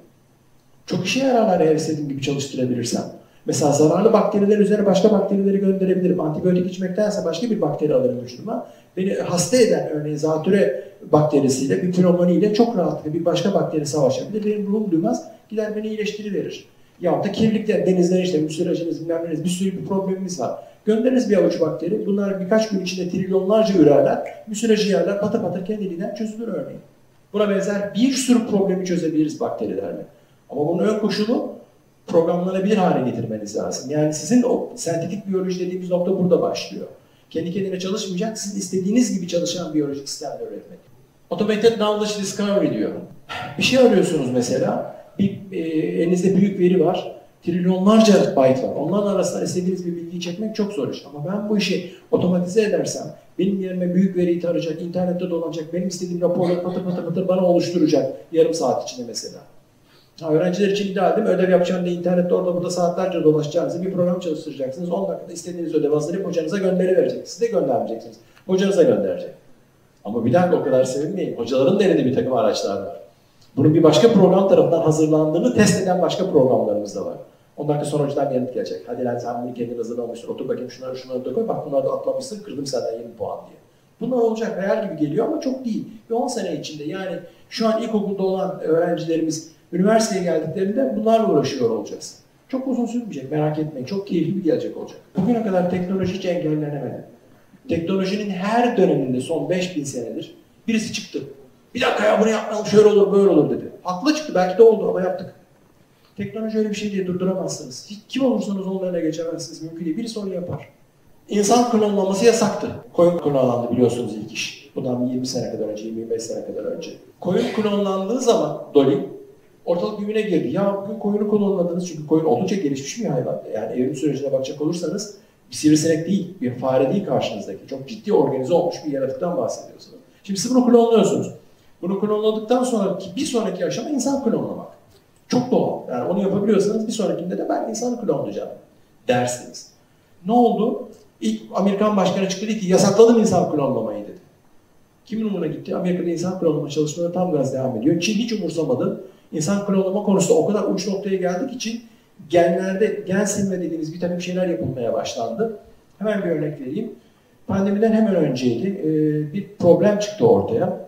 Çok işe yararlar eğer istediğim gibi çalıştırabilirsem. Mesela zararlı bakteriler üzerine başka bakterileri gönderebilirim. Antibiyotik içmektense başka bir bakteri alırım vücuduma. Beni hasta eden örneğin zatüre bakterisiyle, bir pneumoniyle çok rahatlıkla bir başka bakteri savaşabilir. Benim ruhum duymaz, gider beni iyileştiriverir. Ya da kirlilikler, denizler işte, müsilajınız, bilmem bir sürü bir problemimiz var. Göndeririz bir avuç bakteri. Bunlar birkaç gün içinde trilyonlarca ürerler. Müsilajı yerler, patır patır kendiliğinden çözülür örneğin. Buna benzer bir sürü problemi çözebiliriz bakterilerle. Ama bunun ön koşulu programlanabilir hale getirmeniz lazım. Yani sizin o sentetik biyoloji dediğimiz nokta burada başlıyor. Kendi kendine çalışmayacak, sizin istediğiniz gibi çalışan biyolojik sistemler üretmek. Automated Knowledge Discovery diyor. Bir şey arıyorsunuz mesela, bir e, elinizde büyük veri var, trilyonlarca byte var. Onların arasında istediğiniz bir bilgiyi çekmek çok zor iş. Ama ben bu işi otomatize edersem, benim yerime büyük veriyi tarayacak, internette dolanacak, benim istediğim raporları patır patır patır bana oluşturacak yarım saat içinde mesela. Ha, öğrenciler için ideal değil mi? Ödev yapacağım diye internette orada burada saatlerce dolaşacağınızı bir program çalıştıracaksınız. 10 dakikada istediğiniz ödev hazırlayıp hocanıza gönderi vereceksiniz. Siz de göndermeyeceksiniz. Hocanıza gönderecek. Ama bir dakika o kadar sevinmeyin. Hocaların da elinde bir takım araçlar var. Bunun bir başka program tarafından hazırlandığını test eden başka programlarımız da var. 10 dakika sonra bir yanıt gelecek. Hadi lan sen bunu kendin hazırlamışsın. Otur bakayım şunları şunları koy. Bak bunları da atlamışsın. Kırdım senden 20 puan diye. Bunlar olacak hayal gibi geliyor ama çok değil. Ve 10 sene içinde yani şu an ilkokulda olan öğrencilerimiz üniversiteye geldiklerinde bunlarla uğraşıyor olacağız. Çok uzun sürmeyecek merak etmeyin. Çok keyifli bir gelecek olacak. Bugüne kadar teknoloji hiç engellenemedi. Teknolojinin her döneminde son 5000 senedir birisi çıktı. Bir dakika ya bunu yapmayalım şöyle olur böyle olur dedi. Haklı çıktı belki de oldu ama yaptık. Teknoloji öyle bir şey diye durduramazsınız. Hiç, kim olursanız onun önüne geçemezsiniz. Mümkün değil. Birisi onu yapar. İnsan klonlaması yasaktı. Koyun klonlandı biliyorsunuz ilk iş. Bundan 20 sene kadar önce, 25 sene kadar önce. Koyun klonlandığı zaman Dolly ortalık birbirine girdi. Ya bugün koyunu klonladınız çünkü koyun oldukça gelişmiş bir hayvan. Yani evrim sürecine bakacak olursanız bir sivrisinek değil, bir fare değil karşınızdaki. Çok ciddi organize olmuş bir yaratıktan bahsediyorsunuz. Şimdi siz bunu klonluyorsunuz. Bunu klonladıktan sonra bir sonraki aşama insan klonlamak. Çok doğal. Yani onu yapabiliyorsanız bir sonrakinde de ben insanı klonlayacağım dersiniz. Ne oldu? İlk Amerikan başkanı çıktı dedi ki yasakladım insan klonlamayı dedi. Kimin umuruna gitti? Amerika'da insan klonlama çalışmaları tam gaz devam ediyor. Çin hiç umursamadı. İnsan klonlama konusunda o kadar uç noktaya geldik ki genlerde gen silme dediğimiz bir takım şeyler yapılmaya başlandı. Hemen bir örnek vereyim. Pandemiden hemen önceydi. Ee, bir problem çıktı ortaya.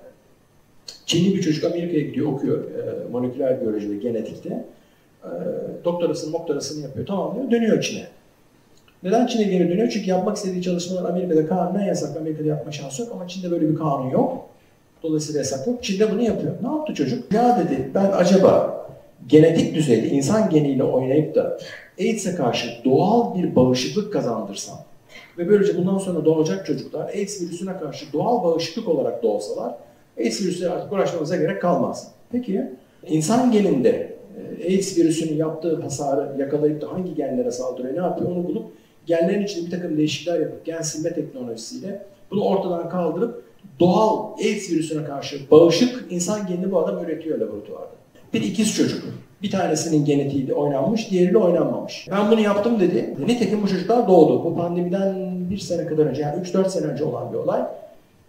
Çinli bir çocuk Amerika'ya gidiyor, okuyor e, moleküler biyoloji ve genetikte. E, doktorasını, doktorasını yapıyor, tamam diyor, dönüyor Çin'e. Neden Çin'e geri dönüyor? Çünkü yapmak istediği çalışmalar Amerika'da kanunen yasak. Amerika'da yapma şansı yok ama Çin'de böyle bir kanun yok. Dolayısıyla yasak yok. Çin'de bunu yapıyor. Ne yaptı çocuk? Ya dedi ben acaba genetik düzeyde insan geniyle oynayıp da AIDS'e karşı doğal bir bağışıklık kazandırsam ve böylece bundan sonra doğacak çocuklar AIDS virüsüne karşı doğal bağışıklık olarak doğsalar AIDS virüsüyle artık uğraşmamıza gerek kalmaz. Peki insan geninde e, AIDS virüsünün yaptığı hasarı yakalayıp da hangi genlere saldırıyor, ne yapıyor onu bulup genlerin içinde bir takım değişiklikler yapıp gen silme teknolojisiyle bunu ortadan kaldırıp doğal AIDS virüsüne karşı bağışık insan genini bu adam üretiyor laboratuvarda. Bir ikiz çocuk. Bir tanesinin genetiğiyle oynanmış, diğeriyle oynanmamış. Ben bunu yaptım dedi. Nitekim bu çocuklar doğdu. Bu pandemiden bir sene kadar önce, yani 3-4 sene önce olan bir olay.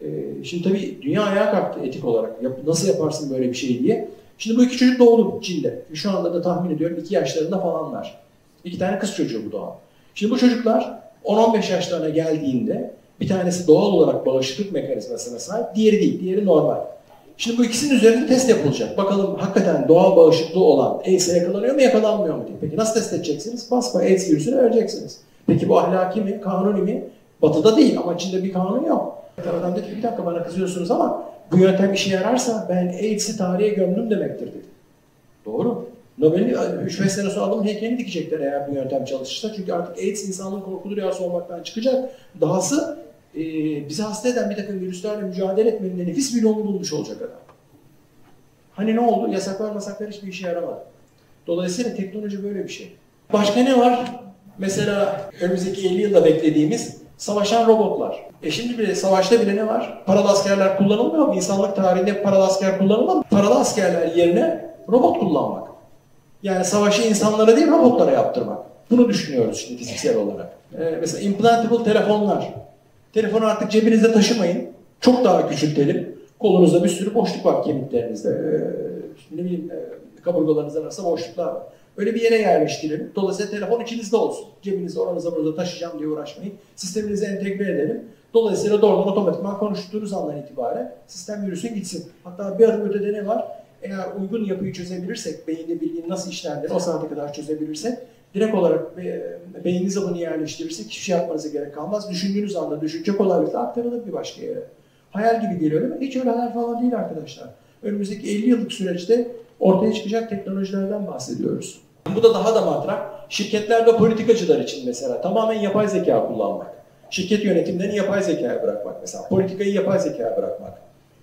Ee, şimdi tabii dünya ayağa kalktı etik olarak. Yap, nasıl yaparsın böyle bir şey diye. Şimdi bu iki çocuk doğdu Çin'de. Şu anda da tahmin ediyorum iki yaşlarında falanlar. İki tane kız çocuğu bu doğan. Şimdi bu çocuklar 10-15 yaşlarına geldiğinde bir tanesi doğal olarak bağışıklık mekanizmasına sahip, diğeri değil, diğeri normal. Şimdi bu ikisinin üzerinde test yapılacak. Bakalım hakikaten doğal bağışıklığı olan AIDS'e yakalanıyor mu yakalanmıyor mu diye. Peki nasıl test edeceksiniz? Basma AIDS virüsünü vereceksiniz. Peki bu ahlaki mi, kanuni mi? Batı'da değil ama Çin'de bir kanun yok. Adam dedi ki bir dakika bana kızıyorsunuz ama bu yöntem işe yararsa ben AIDS'i tarihe gömdüm demektir dedi. Doğru. Nobel'in 3-5 sene sonra adamın heykelini dikecekler eğer bu yöntem çalışırsa. Çünkü artık AIDS insanlığın korkulu rüyası olmaktan çıkacak. Dahası e, bizi hasta eden bir takım virüslerle mücadele etmenin nefis bir yolunu bulmuş olacak adam. Hani ne oldu? Yasaklar masaklar hiçbir işe yaramadı. Dolayısıyla teknoloji böyle bir şey. Başka ne var? Mesela önümüzdeki 50 yılda beklediğimiz savaşan robotlar. E şimdi bile savaşta bile ne var? Paralı askerler kullanılmıyor mu? İnsanlık tarihinde paralı asker kullanılmıyor mu? Paralı askerler yerine robot kullanmak. Yani savaşı insanlara değil robotlara yaptırmak. Bunu düşünüyoruz şimdi fiziksel olarak. Ee, mesela implantable telefonlar. Telefonu artık cebinizde taşımayın. Çok daha küçültelim. Kolunuzda bir sürü boşluk var kemiklerinizde. Ee, ne bileyim e, kaburgalarınız arasında boşluklar var. Öyle bir yere yerleştirelim. Dolayısıyla telefon içinizde olsun. Cebinizde oranıza burada taşıyacağım diye uğraşmayın. Sisteminize entegre edelim. Dolayısıyla doğrudan otomatikman konuştuğunuz andan itibaren sistem yürüsün gitsin. Hatta bir adım ötede ne var? Eğer uygun yapıyı çözebilirsek, beyinde bildiğin nasıl işlendiğini o saate kadar çözebilirsek, direkt olarak be, beyninize bunu yerleştirirsek hiçbir şey yapmanıza gerek kalmaz. Düşündüğünüz anda düşünce kolaylıkla aktarılır bir başka yere. Hayal gibi geliyor değil mi? Hiç öyle hayal falan değil arkadaşlar. Önümüzdeki 50 yıllık süreçte ortaya çıkacak teknolojilerden bahsediyoruz. Bu da daha da matrak. Şirketler ve politikacılar için mesela tamamen yapay zeka kullanmak. Şirket yönetimlerini yapay zekaya bırakmak mesela. Politikayı yapay zekaya bırakmak.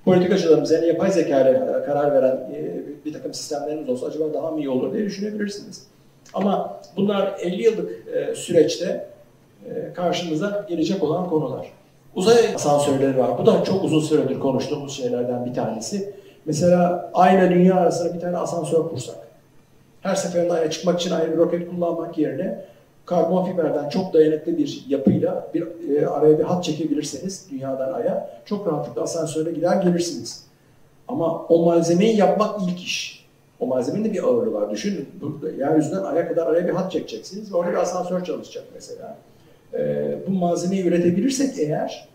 Politikacılarımız yani yapay zeka ile karar veren e, bir takım sistemlerimiz olsa acaba daha mı iyi olur diye düşünebilirsiniz. Ama bunlar 50 yıllık e, süreçte e, karşımıza gelecek olan konular. Uzay asansörleri var. Bu da çok uzun süredir konuştuğumuz şeylerden bir tanesi. Mesela Ay ile Dünya arasında bir tane asansör kursak. Her seferinde Ay'a çıkmak için ayrı bir roket kullanmak yerine karbon fiberden çok dayanıklı bir yapıyla bir e, araya bir hat çekebilirseniz dünyadan aya çok rahatlıkla asansöre gider gelirsiniz. Ama o malzemeyi yapmak ilk iş. O malzemenin de bir ağırlığı var. Düşünün burada yeryüzünden aya kadar araya bir hat çekeceksiniz ve orada bir asansör çalışacak mesela. E, bu malzemeyi üretebilirsek eğer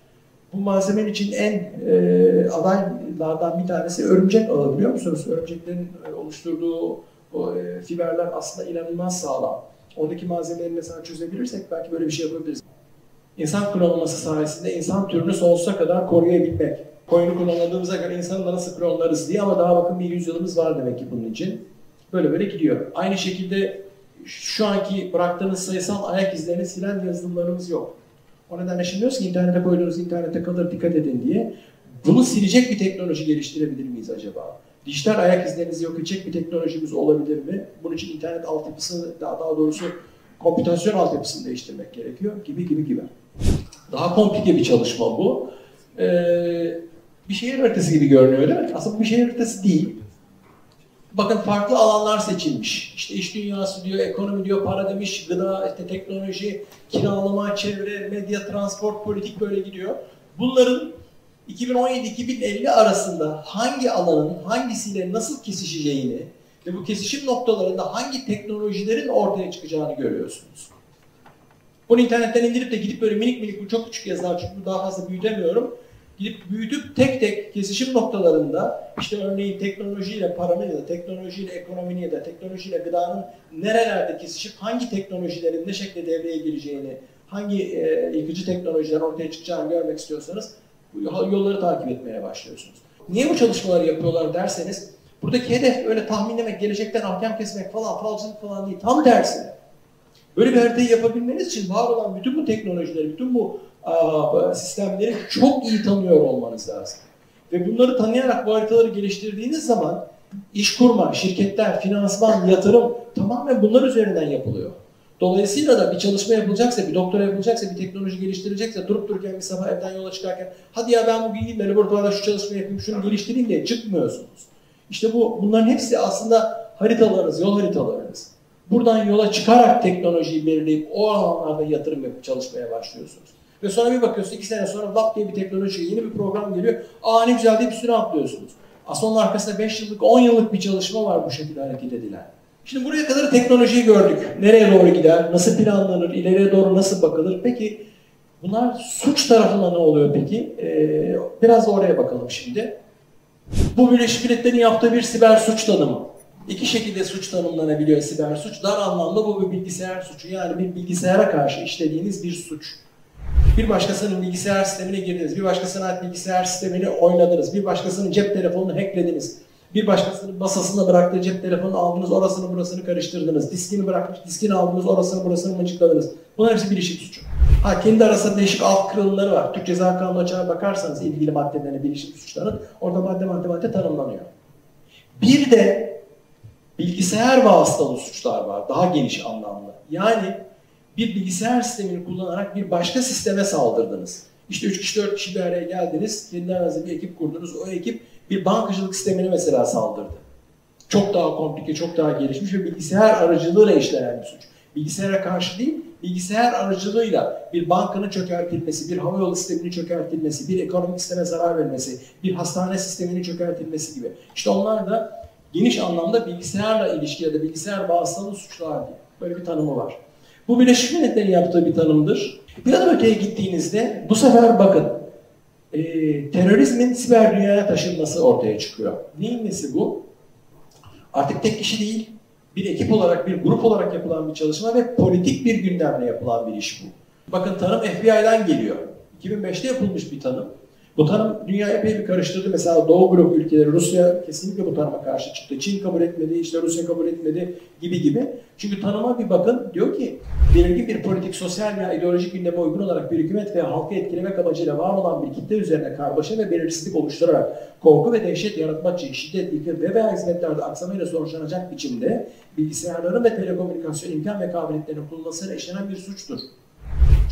bu malzemenin için en e, adaylardan bir tanesi örümcek ağı biliyor musunuz? Örümceklerin e, oluşturduğu o e, fiberler aslında inanılmaz sağlam. Oradaki malzemeleri mesela çözebilirsek belki böyle bir şey yapabiliriz. İnsan klonlaması sayesinde insan türünü sonsuza kadar koruyabilmek. Koyunu klonladığımıza göre insanı da nasıl klonlarız diye ama daha bakın bir yüzyılımız var demek ki bunun için. Böyle böyle gidiyor. Aynı şekilde şu anki bıraktığınız sayısal ayak izlerini silen yazılımlarımız yok. O nedenle şimdi diyoruz ki internete koyduğunuz internete kalır dikkat edin diye. Bunu silecek bir teknoloji geliştirebilir miyiz acaba? Dijital ayak izlerinizi yok edecek bir teknolojimiz olabilir mi? Bunun için internet altyapısını, daha, daha doğrusu komputasyon altyapısını değiştirmek gerekiyor gibi gibi gibi. Daha komplike bir çalışma bu. Ee, bir şehir haritası gibi görünüyor değil mi? Aslında bu bir şehir haritası değil. Bakın farklı alanlar seçilmiş. İşte iş dünyası diyor, ekonomi diyor, para demiş, gıda, işte teknoloji, kiralama, çevre, medya, transport, politik böyle gidiyor. Bunların 2017-2050 arasında hangi alanın hangisiyle nasıl kesişeceğini ve bu kesişim noktalarında hangi teknolojilerin ortaya çıkacağını görüyorsunuz. Bunu internetten indirip de gidip böyle minik minik bu çok küçük yazılar çünkü daha fazla büyütemiyorum. Gidip büyütüp tek tek kesişim noktalarında işte örneğin teknolojiyle paranın ya da teknolojiyle ekonominin ya da teknolojiyle gıdanın nerelerde kesişip hangi teknolojilerin ne şekilde devreye gireceğini, hangi e, yıkıcı teknolojiler ortaya çıkacağını görmek istiyorsanız yolları takip etmeye başlıyorsunuz. Niye bu çalışmaları yapıyorlar derseniz buradaki hedef öyle tahminlemek, gelecekten ahkam kesmek falan, falcılık falan değil. Tam tersine. Böyle bir haritayı yapabilmeniz için var olan bütün bu teknolojileri, bütün bu sistemleri çok iyi tanıyor olmanız lazım. Ve bunları tanıyarak bu haritaları geliştirdiğiniz zaman iş kurma, şirketler, finansman, yatırım tamamen bunlar üzerinden yapılıyor. Dolayısıyla da bir çalışma yapılacaksa, bir doktora yapılacaksa, bir teknoloji geliştirecekse durup dururken bir sabah evden yola çıkarken hadi ya ben bugün gideyim laboratuvarda şu çalışmayı yapayım, şunu geliştireyim diye çıkmıyorsunuz. İşte bu bunların hepsi aslında haritalarınız, yol haritalarınız. Buradan yola çıkarak teknolojiyi belirleyip o alanlarda yatırım yapıp çalışmaya başlıyorsunuz. Ve sonra bir bakıyorsunuz iki sene sonra lap diye bir teknoloji, yeni bir program geliyor. Aa ne güzel bir süre atlıyorsunuz. Aslında onun arkasında 5 yıllık, 10 yıllık bir çalışma var bu şekilde hareket edilen. Şimdi buraya kadar teknolojiyi gördük. Nereye doğru gider, nasıl planlanır, ileriye doğru nasıl bakılır. Peki bunlar suç tarafında ne oluyor peki? Ee, biraz da oraya bakalım şimdi. Bu Birleşmiş Milletler'in yaptığı bir siber suç tanımı. İki şekilde suç tanımlanabiliyor siber suç. Dar anlamda bu bir bilgisayar suçu. Yani bir bilgisayara karşı işlediğiniz bir suç. Bir başkasının bilgisayar sistemine girdiniz, bir başkasının ait bilgisayar sistemini oynadınız, bir başkasının cep telefonunu hacklediniz, bir başkasının masasında bıraktığı cep telefonunu aldınız, orasını burasını karıştırdınız. Diskini bırakmış, diskini aldınız, orasını burasını mıcıkladınız. Bunlar hepsi bilişim suçu. Ha kendi arasında değişik alt kırılımları var. Türk Ceza Kanunu açar bakarsanız ilgili maddelerine bilişim suçların orada madde madde madde tanımlanıyor. Bir de bilgisayar vasıtalı suçlar var. Daha geniş anlamda. Yani bir bilgisayar sistemini kullanarak bir başka sisteme saldırdınız. İşte 3 kişi 4 kişi bir araya geldiniz. Kendi aranızda bir ekip kurdunuz. O ekip bir bankacılık sistemine mesela saldırdı. Çok daha komplike, çok daha gelişmiş ve bilgisayar aracılığıyla işlenen bir suç. Bilgisayara karşı değil, bilgisayar aracılığıyla bir bankanın çökertilmesi, bir havayolu sisteminin çökertilmesi, bir ekonomik sisteme zarar vermesi, bir hastane sisteminin çökertilmesi gibi. İşte onlar da geniş anlamda bilgisayarla ilişki ya da bilgisayar bağımsızlığı suçlar diye. Böyle bir tanımı var. Bu Birleşmiş Milletler'in yaptığı bir tanımdır. Bir adım öteye gittiğinizde bu sefer bakın e, terörizmin siber dünyaya taşınması ortaya çıkıyor. Neyin nesi bu? Artık tek kişi değil, bir ekip olarak, bir grup olarak yapılan bir çalışma ve politik bir gündemle yapılan bir iş bu. Bakın tanım FBI'den geliyor. 2005'te yapılmış bir tanım. Bu tanım dünya epey bir karıştırdı. Mesela Doğu blok ülkeleri, Rusya kesinlikle bu tanıma karşı çıktı. Çin kabul etmedi, işte Rusya kabul etmedi gibi gibi. Çünkü tanıma bir bakın diyor ki belirgin bir politik, sosyal veya ideolojik gündeme uygun olarak bir hükümet veya halkı etkilemek amacıyla var olan bir kitle üzerine karmaşa ve belirsizlik oluşturarak korku ve dehşet yaratmak için şiddet, yıkım ve veya hizmetlerde aksamayla sonuçlanacak biçimde bilgisayarların ve telekomünikasyon imkan ve kabiliyetlerinin kullanılmasıyla işlenen bir suçtur.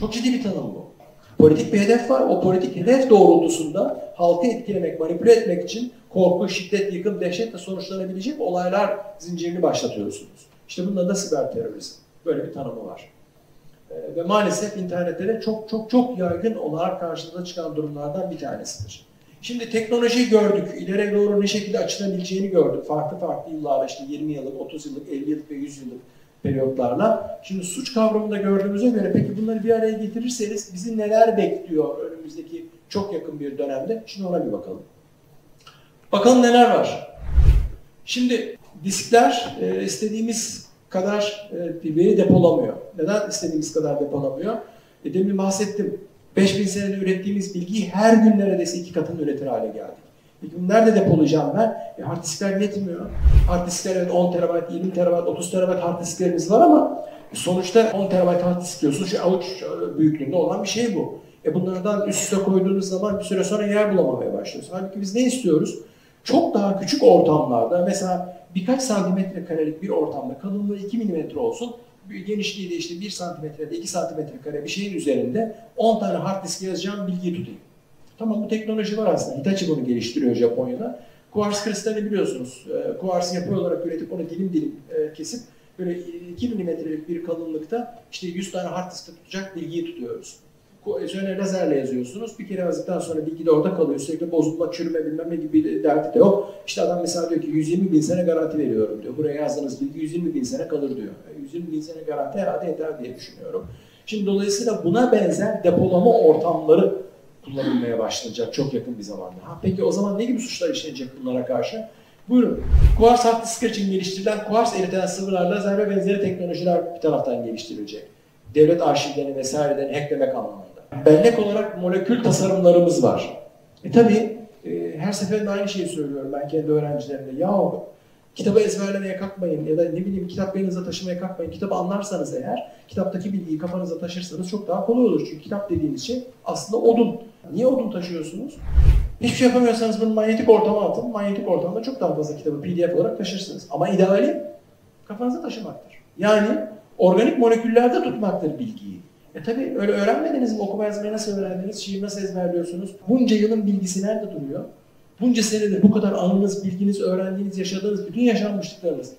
Çok ciddi bir tanım bu. Politik bir hedef var. O politik hedef doğrultusunda halkı etkilemek, manipüle etmek için korku, şiddet, yıkım, dehşetle sonuçlanabilecek olaylar zincirini başlatıyorsunuz. İşte bunların da siber terörizm. Böyle bir tanımı var. E, ve maalesef internette de çok çok çok yaygın olarak karşımıza çıkan durumlardan bir tanesidir. Şimdi teknolojiyi gördük, ileriye doğru ne şekilde açılabileceğini gördük. Farklı farklı yıllarda işte 20 yıllık, 30 yıllık, 50 yıllık ve 100 yıllık periyotlarla. Şimdi suç kavramında gördüğümüze göre peki bunları bir araya getirirseniz bizi neler bekliyor önümüzdeki çok yakın bir dönemde? Şimdi ona bir bakalım. Bakalım neler var. Şimdi diskler e, istediğimiz kadar e, veri depolamıyor. Neden istediğimiz kadar depolamıyor? E, demin bahsettim. 5000 senede ürettiğimiz bilgiyi her gün neredeyse iki katını üretir hale geldik. Peki bunu nerede depolayacağım ben? E, hard diskler yetmiyor. Hard diskler evet 10 terabayt, 20 terabayt, 30 terabayt hard disklerimiz var ama sonuçta 10 terabayt hard disk diyorsunuz. Şu avuç büyüklüğünde olan bir şey bu. E bunlardan üst üste koyduğunuz zaman bir süre sonra yer bulamamaya başlıyorsunuz. Halbuki biz ne istiyoruz? Çok daha küçük ortamlarda mesela birkaç santimetre karelik bir ortamda kalınlığı 2 milimetre olsun genişliği de işte 1 santimetre 2 santimetre kare bir şeyin üzerinde 10 tane hard disk yazacağım bilgiyi tutayım. Tamam bu teknoloji var aslında. Hitachi bunu geliştiriyor Japonya'da. Kuars kristali biliyorsunuz. E, kuarsı yapı olarak üretip onu dilim dilim e, kesip böyle 2 milimetrelik bir kalınlıkta işte 100 tane hard diskte tutacak bilgiyi tutuyoruz. Üzerine lazerle yazıyorsunuz. Bir kere yazdıktan sonra bilgi de orada kalıyor. Sürekli bozulma, çürüme bilmem ne gibi derdi de yok. İşte adam mesela diyor ki 120 bin sene garanti veriyorum diyor. Buraya yazdığınız bilgi 120 bin sene kalır diyor. 120 bin sene garanti herhalde yeter diye düşünüyorum. Şimdi dolayısıyla buna benzer depolama ortamları kullanılmaya başlanacak çok yakın bir zamanda. Ha, peki o zaman ne gibi suçlar işlenecek bunlara karşı? Buyurun. Kuars hard disk için geliştirilen kuars eriten sıvılar, lazer benzeri teknolojiler bir taraftan geliştirilecek. Devlet arşivlerini vesairelerini hacklemek anlamında. Bellek olarak molekül tasarımlarımız var. E tabi e, her seferinde aynı şeyi söylüyorum ben kendi öğrencilerime. Ya kitabı ezberlemeye kalkmayın ya da ne bileyim kitap yanınıza taşımaya kalkmayın. Kitabı anlarsanız eğer, kitaptaki bilgiyi kafanıza taşırsanız çok daha kolay olur. Çünkü kitap dediğiniz şey aslında odun. Niye odun taşıyorsunuz? Hiçbir şey yapamıyorsanız bunu manyetik ortama atın. Manyetik ortamda çok daha fazla kitabı PDF olarak taşırsınız. Ama ideali kafanıza taşımaktır. Yani organik moleküllerde tutmaktır bilgiyi. E tabi öyle öğrenmediniz mi? Okuma yazmayı nasıl öğrendiniz? Şiir nasıl ezberliyorsunuz? Bunca yılın bilgisi nerede duruyor? Bunca senedir bu kadar anınız, bilginiz, öğrendiğiniz, yaşadığınız bütün yaşanmışlıklarınız.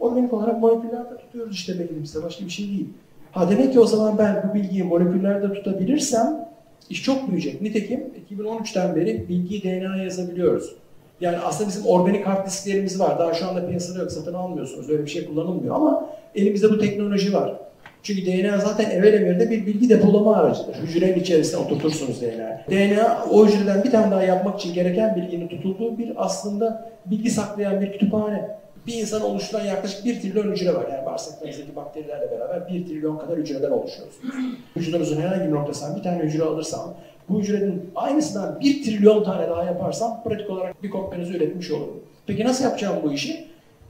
Organik olarak moleküllerde tutuyoruz işte beynimizde. Başka bir şey değil. Ha demek ki o zaman ben bu bilgiyi moleküllerde tutabilirsem iş çok büyüyecek. Nitekim 2013'ten beri bilgiyi DNA'ya yazabiliyoruz. Yani aslında bizim organik hard disklerimiz var. Daha şu anda piyasada yok, satın almıyorsunuz. Öyle bir şey kullanılmıyor ama elimizde bu teknoloji var. Çünkü DNA zaten evvel emirde bir bilgi depolama aracıdır. Hücrenin içerisine oturtursunuz DNA. DNA o hücreden bir tane daha yapmak için gereken bilginin tutulduğu bir aslında bilgi saklayan bir kütüphane. Bir insan oluşturan yaklaşık bir trilyon hücre var. Yani bağırsaklarınızdaki bakterilerle beraber bir trilyon kadar hücreden oluşuyorsunuz. Vücudunuzun herhangi bir noktasından bir tane hücre alırsam, bu hücrenin aynısından bir trilyon tane daha yaparsam pratik olarak bir kopyanızı üretmiş olurum. Peki nasıl yapacağım bu işi?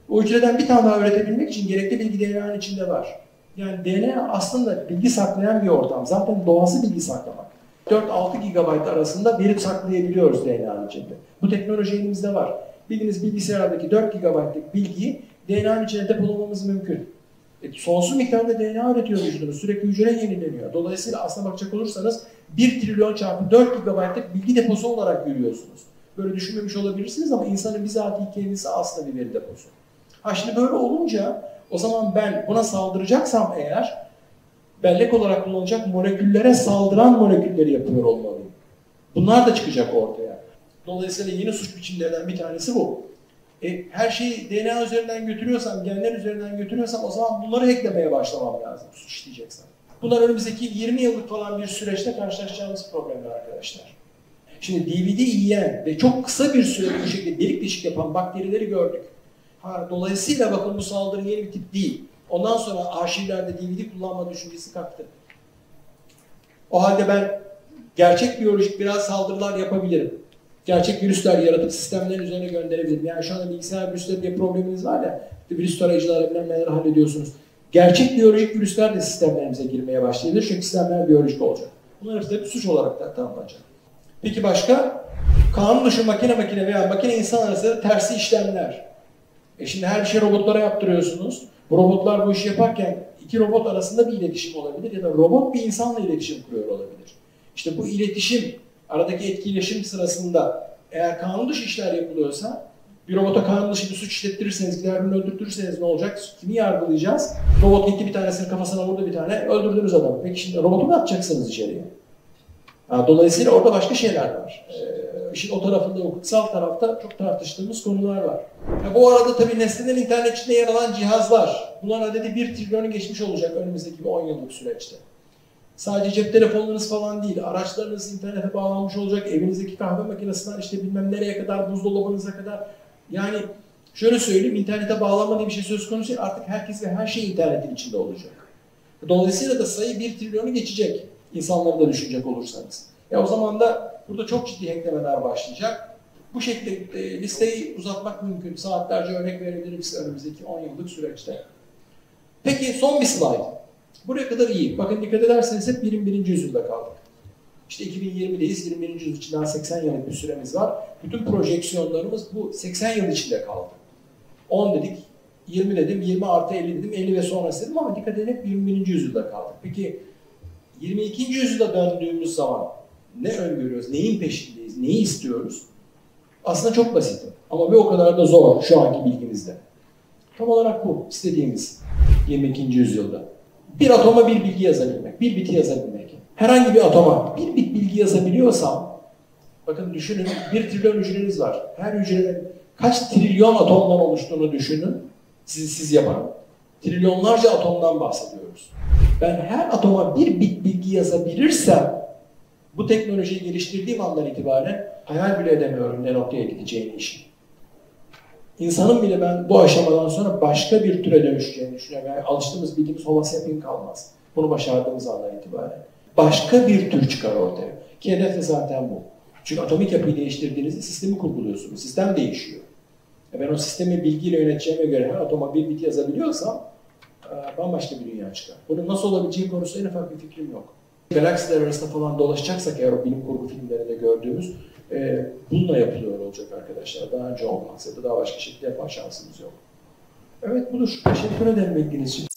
O hücreden bir tane daha üretebilmek için gerekli bilgi DNA'nın içinde var. Yani DNA aslında bilgi saklayan bir ortam. Zaten doğası bilgi saklamak. 4-6 GB arasında veri saklayabiliyoruz DNA'nın içinde. Bu teknoloji elimizde var. Bildiğiniz bilgisayardaki 4 GB'lık bilgiyi DNA'nın içine depolamamız mümkün. E, sonsuz miktarda DNA üretiyor vücudunuz. Sürekli hücre yenileniyor. Dolayısıyla aslına bakacak olursanız 1 trilyon çarpı 4 GB'lık bilgi deposu olarak görüyorsunuz. Böyle düşünmemiş olabilirsiniz ama insanın bizatihi kendisi aslında bir veri deposu. Ha şimdi böyle olunca o zaman ben buna saldıracaksam eğer bellek olarak kullanılacak moleküllere saldıran molekülleri yapıyor olmalıyım. Bunlar da çıkacak ortaya. Dolayısıyla yeni suç biçimlerinden bir tanesi bu. E, her şeyi DNA üzerinden götürüyorsam, genler üzerinden götürüyorsam o zaman bunları eklemeye başlamam lazım suç işleyeceksem. Bunlar önümüzdeki 20 yıllık falan bir süreçte karşılaşacağımız problemler arkadaşlar. Şimdi DVD yiyen ve çok kısa bir sürede bu şekilde delik deşik yapan bakterileri gördük. Ha, dolayısıyla bakın bu saldırı yeni bir tip değil. Ondan sonra arşivlerde DVD kullanma düşüncesi kalktı. O halde ben gerçek biyolojik biraz saldırılar yapabilirim. Gerçek virüsler yaratıp sistemlerin üzerine gönderebilirim. Yani şu anda bilgisayar virüsleri diye probleminiz var ya, virüs tarayıcılarla bilmem neler hallediyorsunuz. Gerçek biyolojik virüsler de sistemlerimize girmeye başlayabilir çünkü sistemler biyolojik olacak. Bunlar hepsi suç olarak da tanımlanacak. Peki başka? Kanun dışı makine makine veya makine insan arası tersi işlemler. E şimdi her şey robotlara yaptırıyorsunuz. Bu robotlar bu işi yaparken iki robot arasında bir iletişim olabilir ya da robot bir insanla iletişim kuruyor olabilir. İşte bu iletişim, aradaki etkileşim sırasında eğer kanun dışı işler yapılıyorsa Bir robota kanun dışı bir suç işlettirirseniz, gider birini öldürtürseniz ne olacak? Kimi yargılayacağız? Robot gitti bir tanesinin kafasına vurdu bir tane, öldürdünüz adamı. Peki şimdi robotu mu atacaksınız içeriye? Ha, dolayısıyla orada başka şeyler var. Ee, işin o tarafında, hukuksal tarafta çok tartıştığımız konular var. Ha, bu arada tabii nesnelerin internet içinde yer alan cihazlar. Bunların adedi 1 trilyonu geçmiş olacak önümüzdeki bir 10 yıllık süreçte. Sadece cep telefonlarınız falan değil, araçlarınız internete bağlanmış olacak, evinizdeki kahve makinesinden işte bilmem nereye kadar, buzdolabınıza kadar. Yani şöyle söyleyeyim, internete bağlanma diye bir şey söz konusu değil. Artık herkes ve her şey internetin içinde olacak. Dolayısıyla da sayı 1 trilyonu geçecek insanları da düşünecek olursanız. Ya o zaman da burada çok ciddi hacklemeler başlayacak. Bu şekilde e, listeyi uzatmak mümkün. Saatlerce örnek verebilirim size önümüzdeki 10 yıllık süreçte. Peki son bir slide. Buraya kadar iyi. Bakın dikkat ederseniz hep 21. yüzyılda kaldık. İşte 2020'deyiz. 21. yüzyıl için daha 80 yıllık bir süremiz var. Bütün projeksiyonlarımız bu 80 yıl içinde kaldı. 10 dedik, 20 dedim, 20 artı 50 dedim, 50 ve sonrası dedim ama dikkat edin hep 21. yüzyılda kaldık. Peki 22. yüzyılda döndüğümüz zaman ne öngörüyoruz, neyin peşindeyiz, neyi istiyoruz? Aslında çok basit ama bir o kadar da zor şu anki bilgimizde. Tam olarak bu istediğimiz 22. yüzyılda. Bir atoma bir bilgi yazabilmek, bir biti yazabilmek. Herhangi bir atoma bir bit bilgi yazabiliyorsam, bakın düşünün bir trilyon hücreniz var. Her hücrenin kaç trilyon atomdan oluştuğunu düşünün. Siz, siz yapın. Trilyonlarca atomdan bahsediyoruz. Ben her atoma bir bit bilgi yazabilirsem bu teknolojiyi geliştirdiğim andan itibaren hayal bile edemiyorum ne noktaya gideceğini işin. İnsanın bile ben bu aşamadan sonra başka bir türe dönüşeceğini düşünüyorum. Yani alıştığımız bildiğimiz homo sapien kalmaz. Bunu başardığımız andan itibaren. Başka bir tür çıkar ortaya. Ki hedef de zaten bu. Çünkü atomik yapıyı değiştirdiğinizde sistemi kurguluyorsunuz. Sistem değişiyor. E ben o sistemi bilgiyle yöneteceğime göre her atoma bir bit yazabiliyorsam e, bambaşka bir dünya çıkar. Bunun nasıl olabileceği konusunda en ufak bir fikrim yok. Galaksiler arasında falan dolaşacaksak eğer o bilim kurgu filmlerinde gördüğümüz e, bununla yapılıyor olacak arkadaşlar. Daha önce olmaz ya da daha başka şekilde yapma şansımız yok. Evet budur. Teşekkür ederim ilginiz için.